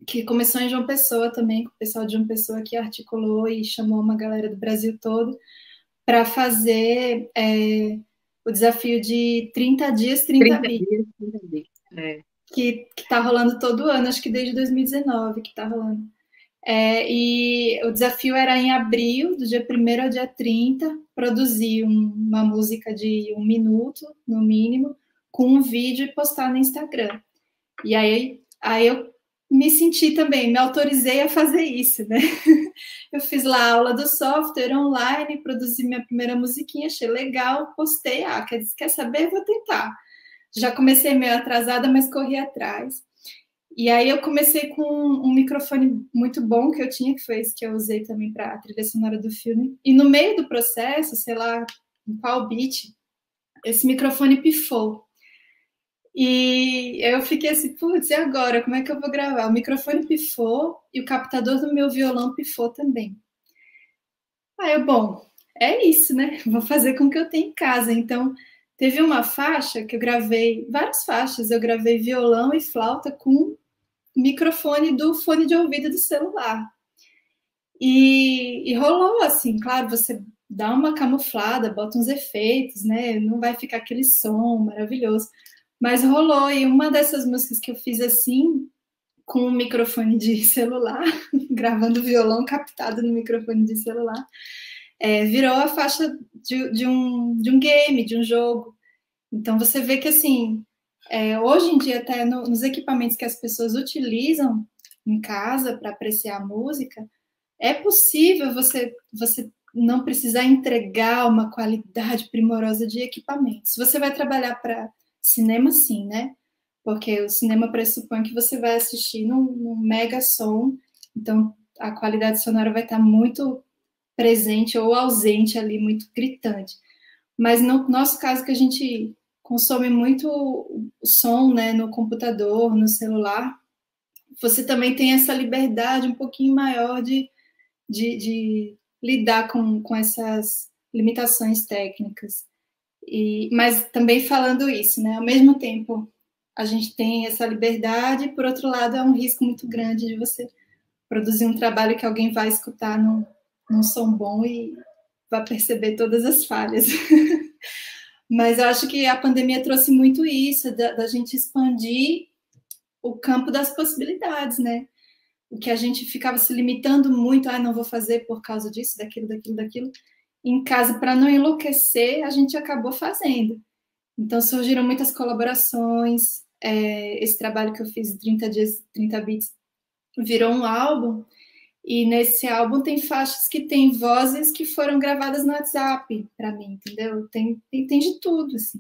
que começou em João Pessoa também, o pessoal de João Pessoa que articulou e chamou uma galera do Brasil todo para fazer é, o desafio de 30 dias, 30, 30 dias, 30 dias. É. Que está rolando todo ano, acho que desde 2019 que está rolando. É, e o desafio era em abril, do dia 1 ao dia 30, produzir um, uma música de um minuto, no mínimo, com um vídeo e postar no Instagram. E aí, aí eu me senti também, me autorizei a fazer isso, né? Eu fiz lá aula do software online, produzi minha primeira musiquinha, achei legal, postei, ah, quer, quer saber? Vou tentar. Já comecei meio atrasada, mas corri atrás. E aí eu comecei com um microfone muito bom que eu tinha, que foi esse que eu usei também para a trilha sonora do filme. E no meio do processo, sei lá, em qual beat, esse microfone pifou. E eu fiquei assim, putz, e agora? Como é que eu vou gravar? O microfone pifou e o captador do meu violão pifou também. Aí eu, bom, é isso, né? Vou fazer com o que eu tenho em casa. Então, teve uma faixa que eu gravei, várias faixas, eu gravei violão e flauta com microfone do fone de ouvido do celular. E, e rolou assim, claro, você dá uma camuflada, bota uns efeitos, né? Não vai ficar aquele som maravilhoso. Mas rolou, e uma dessas músicas que eu fiz assim, com um microfone de celular, gravando violão captado no microfone de celular, é, virou a faixa de, de, um, de um game, de um jogo. Então você vê que assim, é, hoje em dia, até no, nos equipamentos que as pessoas utilizam em casa para apreciar música, é possível você, você não precisar entregar uma qualidade primorosa de equipamento. Se você vai trabalhar para cinema, sim, né? Porque o cinema pressupõe que você vai assistir num, num mega som, então a qualidade sonora vai estar muito presente ou ausente ali, muito gritante. Mas no nosso caso, que a gente consome muito som né, no computador, no celular, você também tem essa liberdade um pouquinho maior de, de, de lidar com, com essas limitações técnicas. E, mas também falando isso, né? Ao mesmo tempo, a gente tem essa liberdade, por outro lado, é um risco muito grande de você produzir um trabalho que alguém vai escutar num, num som bom e vai perceber todas as falhas. mas eu acho que a pandemia trouxe muito isso, da, da gente expandir o campo das possibilidades, né? O que a gente ficava se limitando muito, ah, não vou fazer por causa disso, daquilo, daquilo, daquilo em casa para não enlouquecer, a gente acabou fazendo. Então surgiram muitas colaborações. É, esse trabalho que eu fiz, 30 dias, 30 bits, virou um álbum. E nesse álbum tem faixas que têm vozes que foram gravadas no WhatsApp para mim, entendeu? Tem, tem, tem de tudo, assim.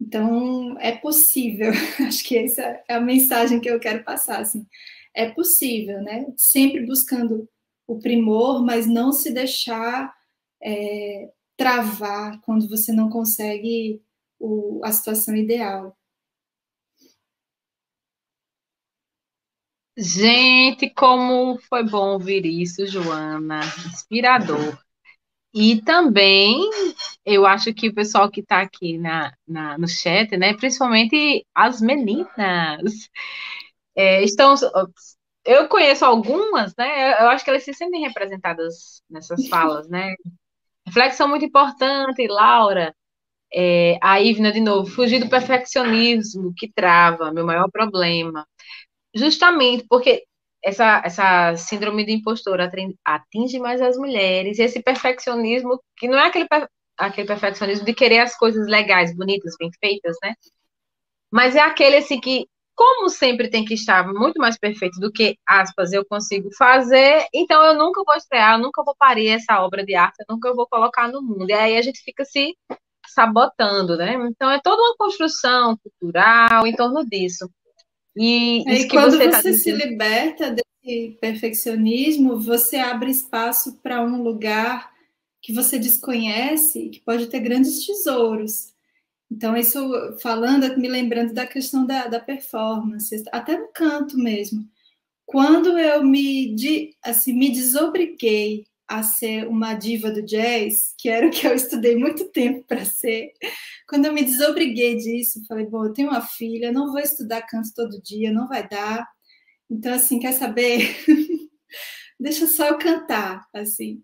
Então, é possível. Acho que essa é a mensagem que eu quero passar, assim. É possível, né? Sempre buscando o primor, mas não se deixar é, travar quando você não consegue o, a situação ideal. Gente, como foi bom ouvir isso, Joana. Inspirador. E também, eu acho que o pessoal que está aqui na, na, no chat, né, principalmente as meninas, é, estão eu conheço algumas, né? Eu acho que elas se sentem representadas nessas falas, né? Reflexão muito importante, Laura. É, a Ivna, de novo, fugir do perfeccionismo que trava, meu maior problema. Justamente porque essa, essa síndrome de impostor atinge mais as mulheres, e esse perfeccionismo, que não é aquele, aquele perfeccionismo de querer as coisas legais, bonitas, bem feitas, né? Mas é aquele assim que como sempre tem que estar muito mais perfeito do que, aspas, eu consigo fazer, então eu nunca vou estrear, eu nunca vou parir essa obra de arte, eu nunca vou colocar no mundo. E aí a gente fica se sabotando, né? Então é toda uma construção cultural em torno disso. E, e quando você, tá você tá se liberta desse perfeccionismo, você abre espaço para um lugar que você desconhece, que pode ter grandes tesouros. Então, isso falando, me lembrando da questão da, da performance, até no canto mesmo. Quando eu me, assim, me desobriguei a ser uma diva do jazz, que era o que eu estudei muito tempo para ser, quando eu me desobriguei disso, falei, bom, eu tenho uma filha, não vou estudar canto todo dia, não vai dar. Então, assim, quer saber? Deixa só eu cantar, assim.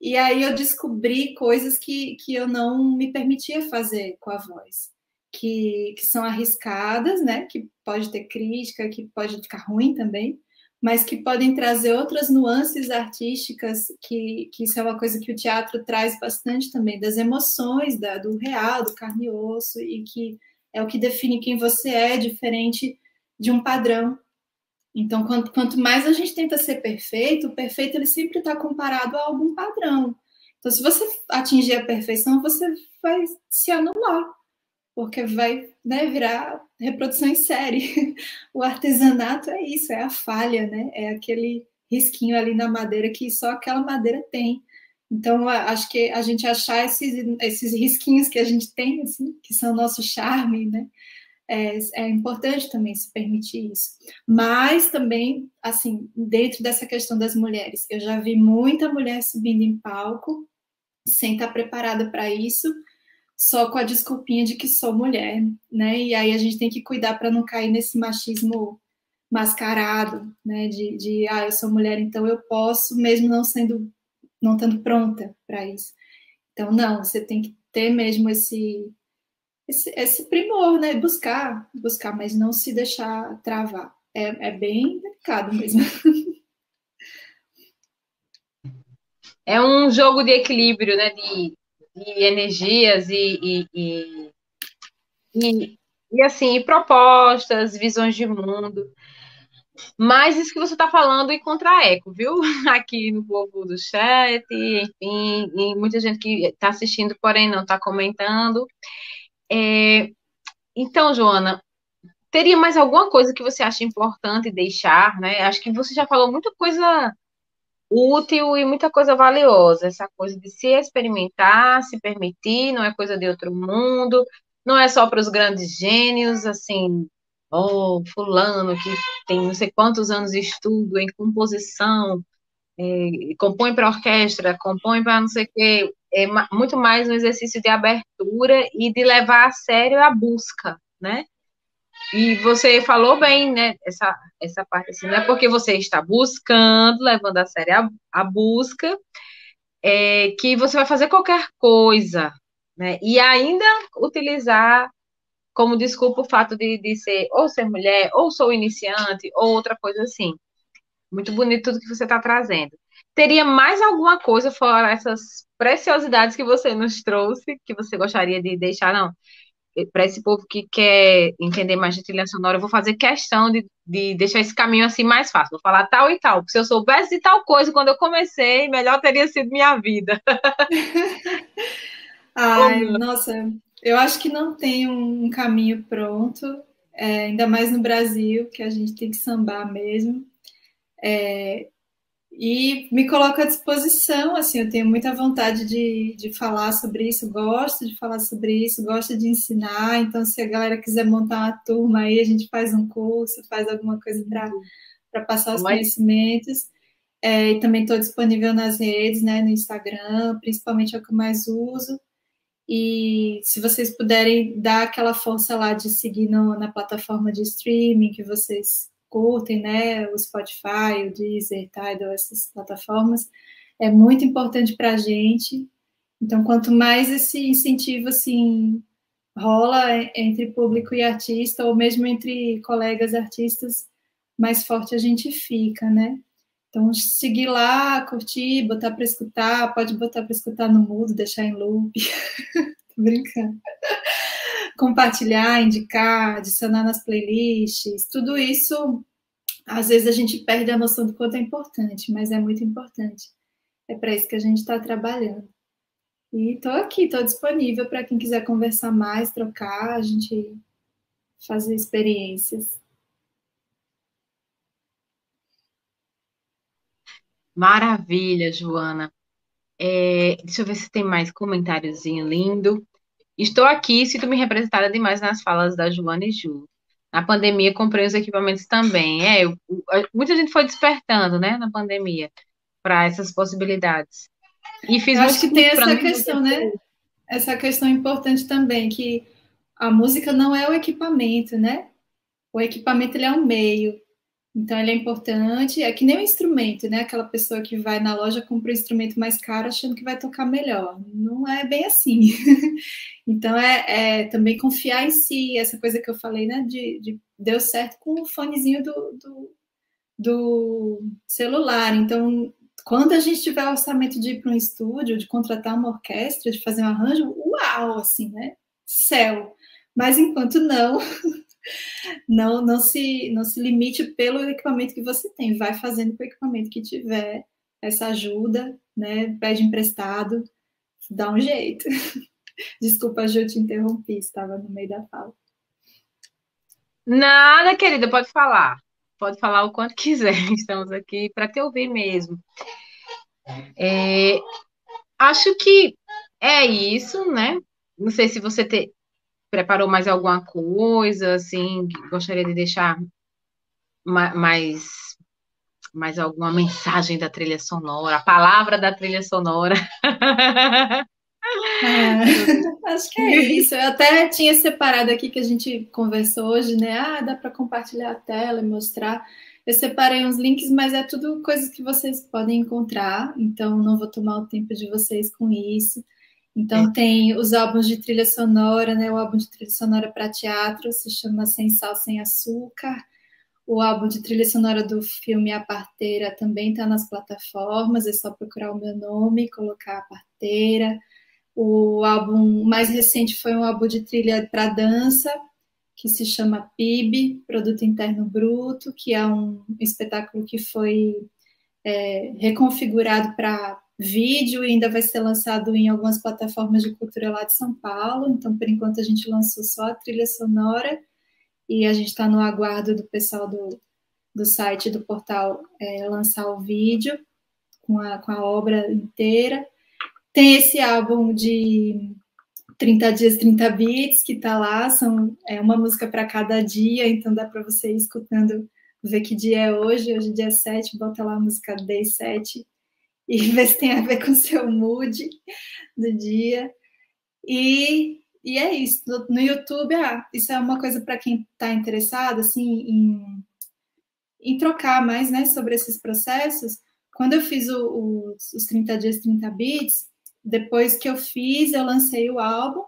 E aí eu descobri coisas que, que eu não me permitia fazer com a voz, que, que são arriscadas, né? Que pode ter crítica, que pode ficar ruim também, mas que podem trazer outras nuances artísticas, que, que isso é uma coisa que o teatro traz bastante também, das emoções, da, do real, do carne e osso, e que é o que define quem você é, diferente de um padrão então, quanto, quanto mais a gente tenta ser perfeito, o perfeito ele sempre está comparado a algum padrão. Então, se você atingir a perfeição, você vai se anular. Porque vai né, virar reprodução em série. O artesanato é isso, é a falha, né? É aquele risquinho ali na madeira que só aquela madeira tem. Então, acho que a gente achar esses, esses risquinhos que a gente tem, assim, que são nosso charme, né? É, é, importante também se permitir isso. Mas também, assim, dentro dessa questão das mulheres, eu já vi muita mulher subindo em palco sem estar preparada para isso, só com a desculpinha de que sou mulher, né? E aí a gente tem que cuidar para não cair nesse machismo mascarado, né? De, de, ah, eu sou mulher, então eu posso, mesmo não sendo não estando pronta para isso. Então, não, você tem que ter mesmo esse, esse, esse, primor, né? Buscar, buscar, mas não se deixar travar. É, é bem delicado mesmo. É um jogo de equilíbrio, né? De, de energias e, e, e, e, e assim, propostas, visões de mundo. Mas isso que você está falando encontra eco, viu? Aqui no povo do chat, enfim, e muita gente que está assistindo, porém não está comentando. É... Então, Joana, teria mais alguma coisa que você acha importante deixar, né? Acho que você já falou muita coisa útil e muita coisa valiosa, essa coisa de se experimentar, se permitir, não é coisa de outro mundo, não é só para os grandes gênios, assim, oh, fulano que tem não sei quantos anos de estudo em composição, é, compõe para orquestra, compõe para não sei o quê, é muito mais um exercício de abertura e de levar a sério a busca, né? E você falou bem, né? Essa, essa parte assim, não é porque você está buscando, levando a sério a, a busca, é, que você vai fazer qualquer coisa, né? E ainda utilizar como desculpa o fato de, de ser ou ser mulher, ou sou iniciante, ou outra coisa assim. Muito bonito tudo que você está trazendo. Teria mais alguma coisa fora essas preciosidades que você nos trouxe, que você gostaria de deixar? Não, para esse povo que quer entender mais de trilha sonora, eu vou fazer questão de, de deixar esse caminho assim mais fácil. Vou falar tal e tal. Se eu soubesse de tal coisa quando eu comecei, melhor teria sido minha vida. Ai, nossa, eu acho que não tem um caminho pronto, é, ainda mais no Brasil, que a gente tem que sambar mesmo. É, e me coloco à disposição, assim, eu tenho muita vontade de, de falar sobre isso, gosto de falar sobre isso, gosto de ensinar, então se a galera quiser montar uma turma aí, a gente faz um curso, faz alguma coisa para passar os Mas... conhecimentos. É, e também estou disponível nas redes, né, no Instagram, principalmente é o que eu mais uso. E se vocês puderem dar aquela força lá de seguir no, na plataforma de streaming que vocês curtem, né? O Spotify, o Deezer, Tidal, essas plataformas, é muito importante para a gente. Então, quanto mais esse incentivo assim rola entre público e artista, ou mesmo entre colegas artistas, mais forte a gente fica, né? Então, seguir lá, curtir, botar para escutar, pode botar para escutar no mudo, deixar em loop. Tô brincando. Compartilhar, indicar, adicionar nas playlists, tudo isso, às vezes a gente perde a noção do quanto é importante, mas é muito importante. É para isso que a gente está trabalhando. E estou aqui, estou disponível para quem quiser conversar mais, trocar, a gente fazer experiências. Maravilha, Joana. É, deixa eu ver se tem mais comentáriozinho lindo. Estou aqui, sinto-me representada demais nas falas da Joana e Ju. Na pandemia, comprei os equipamentos também. É, eu, muita gente foi despertando, né, na pandemia, para essas possibilidades. E fiz eu acho que tem essa questão, né? Essa questão importante também, que a música não é o equipamento, né? O equipamento ele é um meio. Então, ele é importante. É que nem o instrumento, né? Aquela pessoa que vai na loja compra um instrumento mais caro achando que vai tocar melhor. Não é bem assim. então, é, é, também confiar em si. Essa coisa que eu falei, né? De, de deu certo com o fonezinho do, do, do celular. Então, quando a gente tiver o orçamento de ir para um estúdio, de contratar uma orquestra, de fazer um arranjo, uau, assim, né? Céu. Mas enquanto não, não, não, se, não se limite pelo equipamento que você tem, vai fazendo com o equipamento que tiver essa ajuda, né? Pede emprestado, dá um jeito. Desculpa, Ju, te interrompi, estava no meio da fala. Nada, querida, pode falar. Pode falar o quanto quiser. Estamos aqui para te ouvir mesmo. É, acho que é isso, né? Não sei se você te, preparou mais alguma coisa, assim, gostaria de deixar mais, mais alguma mensagem da trilha sonora, a palavra da trilha sonora. É, acho que é isso. Eu até tinha separado aqui que a gente conversou hoje, né? Ah, dá para compartilhar a tela e mostrar. Eu separei uns links, mas é tudo coisas que vocês podem encontrar, então não vou tomar o tempo de vocês com isso. Então, é. tem os álbuns de trilha sonora, né? O álbum de trilha sonora para teatro se chama Sem Sal, Sem Açúcar. O álbum de trilha sonora do filme A Parteira também está nas plataformas, é só procurar o meu nome, colocar A Parteira. O álbum mais recente foi um álbum de trilha para dança, que se chama PIB, Produto Interno Bruto, que é um espetáculo que foi é, reconfigurado para vídeo e ainda vai ser lançado em algumas plataformas de cultura lá de São Paulo. Então, por enquanto, a gente lançou só a trilha sonora e a gente está no aguardo do pessoal do, do site do portal é, lançar o vídeo com a, com a obra inteira. Tem esse álbum de 30 dias, 30 beats que está lá, são é uma música para cada dia, então dá para você ir escutando, ver que dia é hoje, hoje é dia 7, bota lá a música Day 7 e ver se tem a ver com o seu mood do dia. E, e é isso. No, no YouTube, ah, isso é uma coisa para quem está interessado assim, em, em trocar mais né, sobre esses processos. Quando eu fiz o, o, os 30 dias, 30 bits, depois que eu fiz, eu lancei o álbum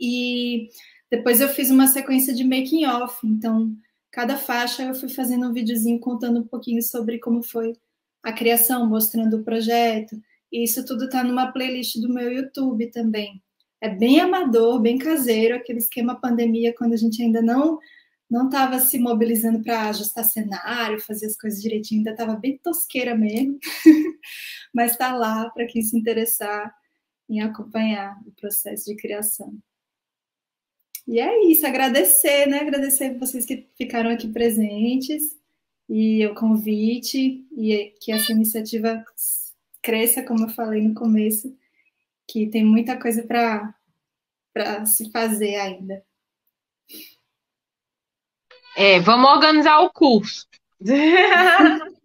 e depois eu fiz uma sequência de making off. Então, cada faixa eu fui fazendo um videozinho contando um pouquinho sobre como foi a criação, mostrando o projeto. E isso tudo está numa playlist do meu YouTube também. É bem amador, bem caseiro, aquele esquema pandemia, quando a gente ainda não não estava se mobilizando para ajustar cenário, fazer as coisas direitinho, ainda estava bem tosqueira mesmo, mas está lá para quem se interessar em acompanhar o processo de criação. E é isso, agradecer, né? Agradecer vocês que ficaram aqui presentes e o convite e que essa iniciativa cresça, como eu falei no começo, que tem muita coisa para se fazer ainda. É, vamos organizar o curso.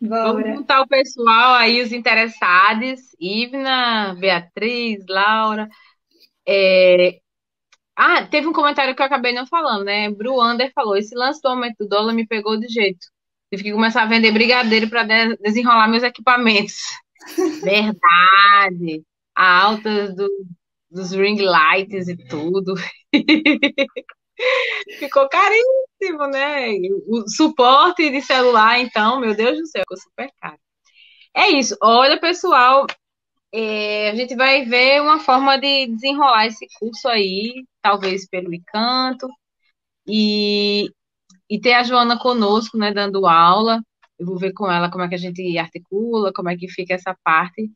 vamos juntar o pessoal aí, os interessados, Ivna, Beatriz, Laura. É... Ah, teve um comentário que eu acabei não falando, né? Bruander falou: esse lance do aumento do dólar me pegou de jeito. Tive que começar a vender brigadeiro para desenrolar meus equipamentos. Verdade. A alta do, dos ring lights e tudo. ficou caríssimo, né? O suporte de celular, então, meu Deus do céu, ficou super caro. É isso. Olha, pessoal, é, a gente vai ver uma forma de desenrolar esse curso aí, talvez pelo encanto. E e ter a Joana conosco, né, dando aula. Eu vou ver com ela como é que a gente articula, como é que fica essa parte.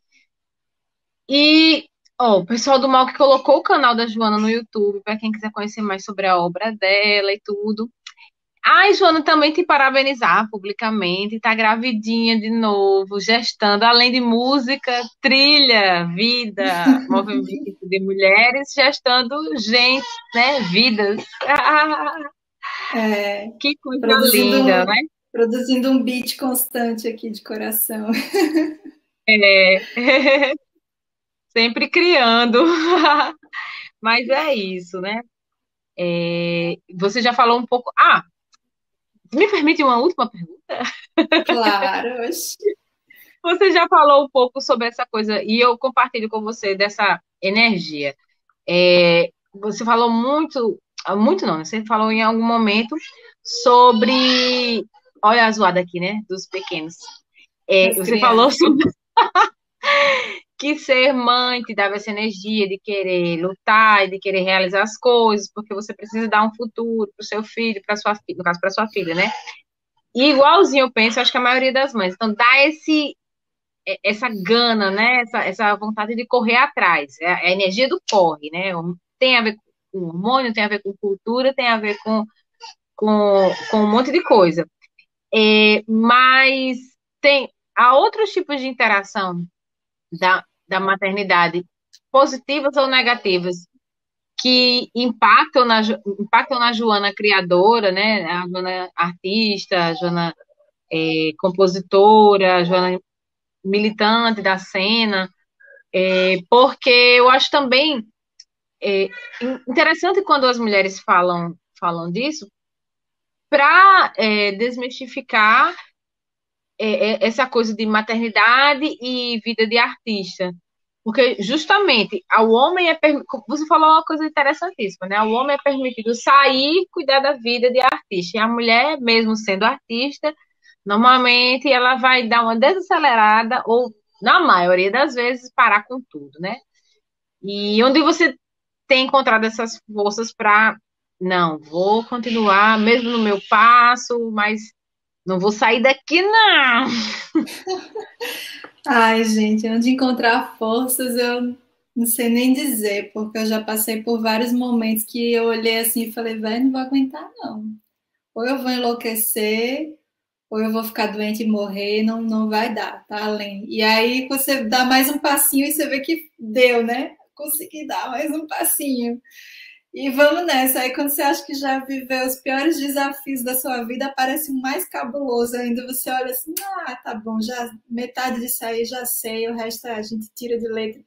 E ó, o pessoal do Mal que colocou o canal da Joana no YouTube, para quem quiser conhecer mais sobre a obra dela e tudo. Ai, Joana, também te parabenizar publicamente, tá gravidinha de novo, gestando, além de música, trilha, vida, movimento de mulheres, gestando gente, né, vidas. É, que coisa linda, né? Produzindo um beat constante aqui de coração. É. Sempre criando. Mas é isso, né? É, você já falou um pouco. Ah, me permite uma última pergunta? Claro. Você já falou um pouco sobre essa coisa e eu compartilho com você dessa energia. É, você falou muito muito não, né? Você falou em algum momento sobre. Olha a zoada aqui, né? Dos pequenos. É, você crianças. falou sobre. que ser mãe te dava essa energia de querer lutar e de querer realizar as coisas, porque você precisa dar um futuro para o seu filho, para sua filha, no caso para sua filha, né? E igualzinho eu penso, acho que a maioria das mães. Então dá esse é, essa gana, né? Essa, essa vontade de correr atrás. É a energia do corre, né? Tem a ver com hormônio, tem a ver com cultura, tem a ver com, com, com um monte de coisa. É, mas tem há outros tipos de interação da, da maternidade, positivas ou negativas, que impactam na, impactam na Joana criadora, né? A Joana artista, a Joana é, compositora, a Joana militante da cena, é, porque eu acho também é, interessante quando as mulheres falam, falam disso, para é, desmistificar é, é, essa coisa de maternidade e vida de artista. Porque justamente ao homem é você falou uma coisa interessantíssima, né? Ao homem é permitido sair cuidar da vida de artista. E a mulher, mesmo sendo artista, normalmente ela vai dar uma desacelerada ou na maioria das vezes parar com tudo, né? E onde você tem encontrado essas forças para não, vou continuar mesmo no meu passo, mas não vou sair daqui não. Ai, gente, onde encontrar forças eu não sei nem dizer, porque eu já passei por vários momentos que eu olhei assim e falei, velho, não vou aguentar, não. Ou eu vou enlouquecer, ou eu vou ficar doente e morrer, não, não vai dar, tá além. E aí você dá mais um passinho e você vê que deu, né? Consegui dar mais um passinho. E vamos nessa. Aí quando você acha que já viveu os piores desafios da sua vida, aparece um mais cabuloso ainda. Você olha assim, ah, tá bom, já metade disso aí já sei, o resto a gente tira de letra.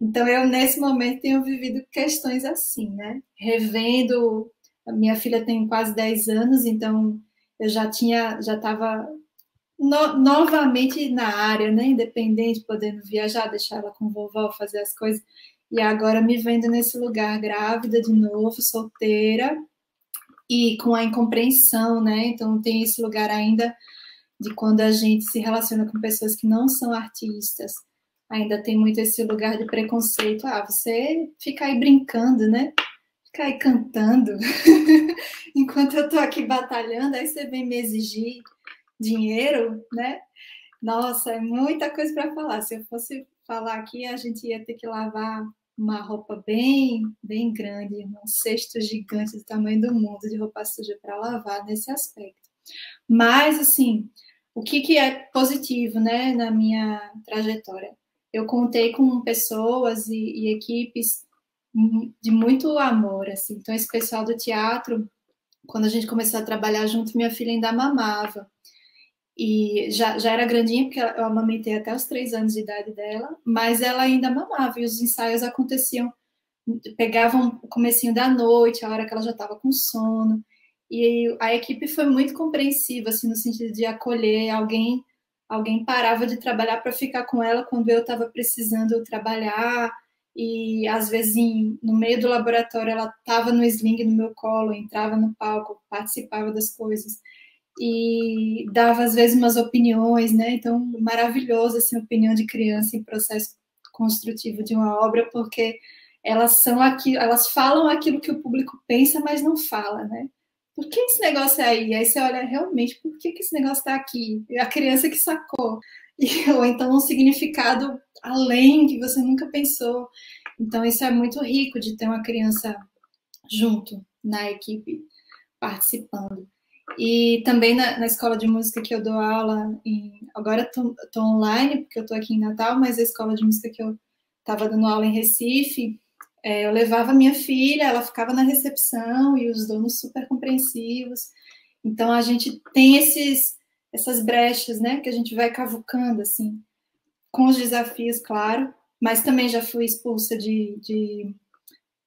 Então eu nesse momento tenho vivido questões assim, né? Revendo, a minha filha tem quase 10 anos, então eu já tinha, já estava no, novamente na área, né? Independente, podendo viajar, deixar ela com vovó, fazer as coisas e agora me vendo nesse lugar grávida de novo, solteira e com a incompreensão, né? Então tem esse lugar ainda de quando a gente se relaciona com pessoas que não são artistas, ainda tem muito esse lugar de preconceito. Ah, você fica aí brincando, né? Fica aí cantando, enquanto eu tô aqui batalhando, aí você vem me exigir dinheiro, né? Nossa, é muita coisa para falar. Se eu fosse falar aqui, a gente ia ter que lavar uma roupa bem, bem grande, um cesto gigante do tamanho do mundo de roupa suja para lavar nesse aspecto. Mas, assim, o que, que é positivo, né, na minha trajetória? Eu contei com pessoas e, e equipes de muito amor, assim. Então, esse pessoal do teatro, quando a gente começou a trabalhar junto, minha filha ainda mamava. E já, já era grandinha, porque eu amamentei até os três anos de idade dela, mas ela ainda mamava, e os ensaios aconteciam, pegavam o comecinho da noite, a hora que ela já estava com sono, e a equipe foi muito compreensiva, assim, no sentido de acolher alguém, alguém parava de trabalhar para ficar com ela quando eu estava precisando trabalhar, e às vezes em, no meio do laboratório ela estava no sling no meu colo, entrava no palco, participava das coisas e dava às vezes umas opiniões, né? Então, maravilhoso assim, opinião de criança em processo construtivo de uma obra, porque elas são aqui, elas falam aquilo que o público pensa, mas não fala, né? Por que esse negócio é aí? Aí você olha realmente, por que, que esse negócio está aqui? É a criança que sacou. E, ou então um significado além que você nunca pensou. Então, isso é muito rico de ter uma criança junto na equipe participando. E também na, na, escola de música que eu dou aula, em, agora estou online, porque eu estou aqui em Natal, mas a escola de música que eu estava dando aula em Recife, é, eu levava minha filha, ela ficava na recepção e os donos super compreensivos. Então a gente tem esses, essas brechas, né, que a gente vai cavucando, assim, com os desafios, claro, mas também já fui expulsa de, de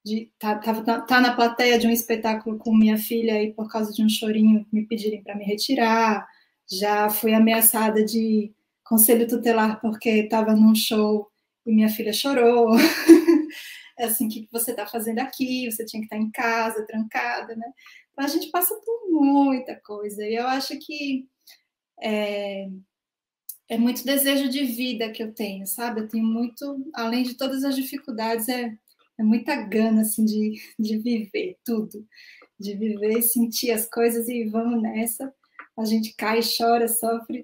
de tá, tá, tá, na plateia de um espetáculo com minha filha e por causa de um chorinho me pedirem para me retirar. Já fui ameaçada de conselho tutelar porque estava num show e minha filha chorou. é assim, o que você está fazendo aqui? Você tinha que estar tá em casa, trancada, né? Então a gente passa por muita coisa. E eu acho que é, é muito desejo de vida que eu tenho, sabe? Eu tenho muito, além de todas as dificuldades, é é muita gana assim de, de viver tudo, de viver, sentir as coisas e vamos nessa. A gente cai, chora, sofre,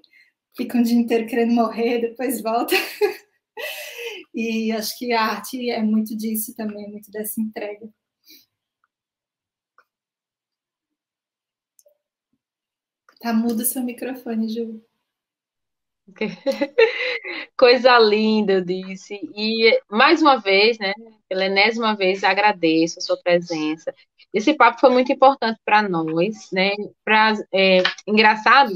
fica um dia inteiro querendo morrer, depois volta. e acho que a arte é muito disso também, muito dessa entrega. Tá mudo seu microfone, Ju. Coisa linda, eu disse. E mais uma vez, né, pela enésima vez, agradeço a sua presença. Esse papo foi muito importante para nós, né? Pra, é, engraçado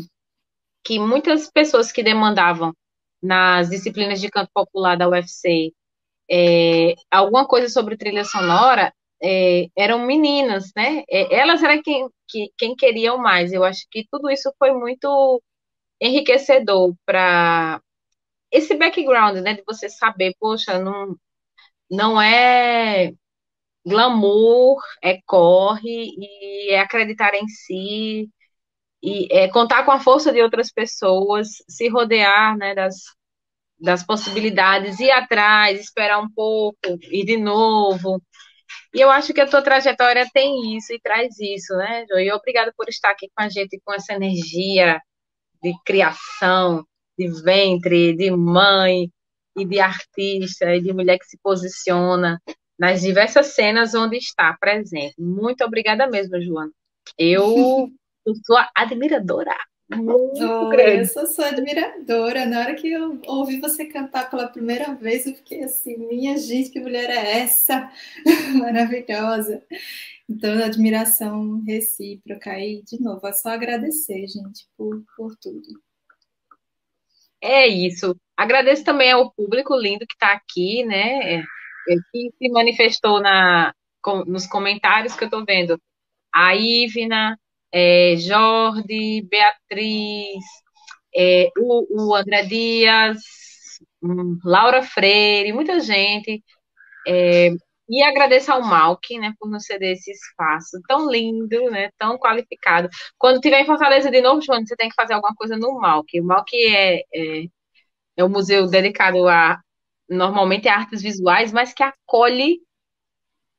que muitas pessoas que demandavam nas disciplinas de canto popular da UFC é, alguma coisa sobre trilha sonora é, eram meninas, né? É, elas eram quem, que, quem queriam mais. Eu acho que tudo isso foi muito enriquecedor para esse background, né? De você saber, poxa, não, não é glamour, é corre e é acreditar em si e é contar com a força de outras pessoas, se rodear, né, das, das possibilidades, ir atrás, esperar um pouco, ir de novo. E eu acho que a tua trajetória tem isso e traz isso, né, Jo? E obrigada por estar aqui com a gente com essa energia de criação, de ventre, de mãe e de artista e de mulher que se posiciona nas diversas cenas onde está presente. Muito obrigada mesmo, Joana. Eu sou admiradora. Muito oh, grande. Eu sou sua admiradora. Na hora que eu ouvi você cantar pela primeira vez, eu fiquei assim, minha gente, que mulher é essa? Maravilhosa. Então, admiração recíproca. E, de novo, é só agradecer, gente, por, por tudo. É isso. Agradeço também ao público lindo que está aqui, né? É, que se manifestou na, nos comentários que eu estou vendo. A Ivna, é, Jordi, Beatriz, é, o, o, André Dias, hum, Laura Freire, muita gente. É, e agradeço ao Malk, né, por nos ceder esse espaço tão lindo, né, tão qualificado. Quando tiver em Fortaleza de novo, João, você tem que fazer alguma coisa no Malk. O Malk é, é, é um museu dedicado a normalmente a artes visuais, mas que acolhe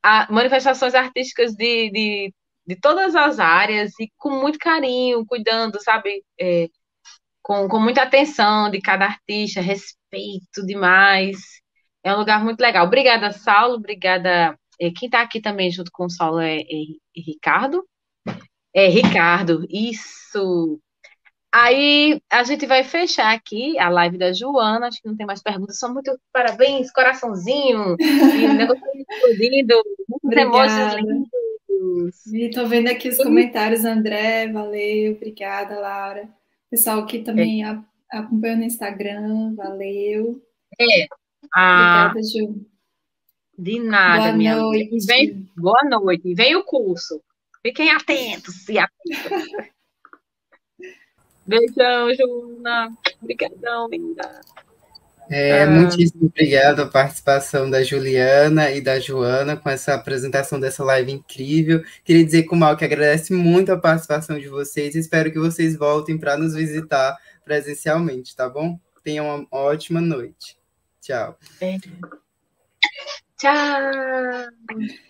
a manifestações artísticas de, de, de todas as áreas e com muito carinho, cuidando, sabe, é, com, com muita atenção de cada artista, respeito demais. É um lugar muito legal. Obrigada, Saulo. Obrigada. É, quem está aqui também junto com o Saulo é, é, é Ricardo. É, Ricardo, isso. Aí a gente vai fechar aqui a live da Joana. Acho que não tem mais perguntas. São muito parabéns, coraçãozinho. E o negócio explodindo. Muitos emojis lindos. Estou vendo aqui os comentários, André. Valeu, obrigada, Laura. Pessoal que também é. acompanha no Instagram, valeu. É. Ah, Obrigada, Ju. De nada, boa minha noite. Vem, boa noite. Vem o curso. Fiquem atentos e atentos. Beijão, Juna. Obrigadão, linda. É, ah. Muitíssimo obrigado a participação da Juliana e da Joana com essa apresentação dessa live incrível. Queria dizer com o Mal que agradece muito a participação de vocês. Espero que vocês voltem para nos visitar presencialmente, tá bom? Tenham uma ótima noite. Tchau. Tchau.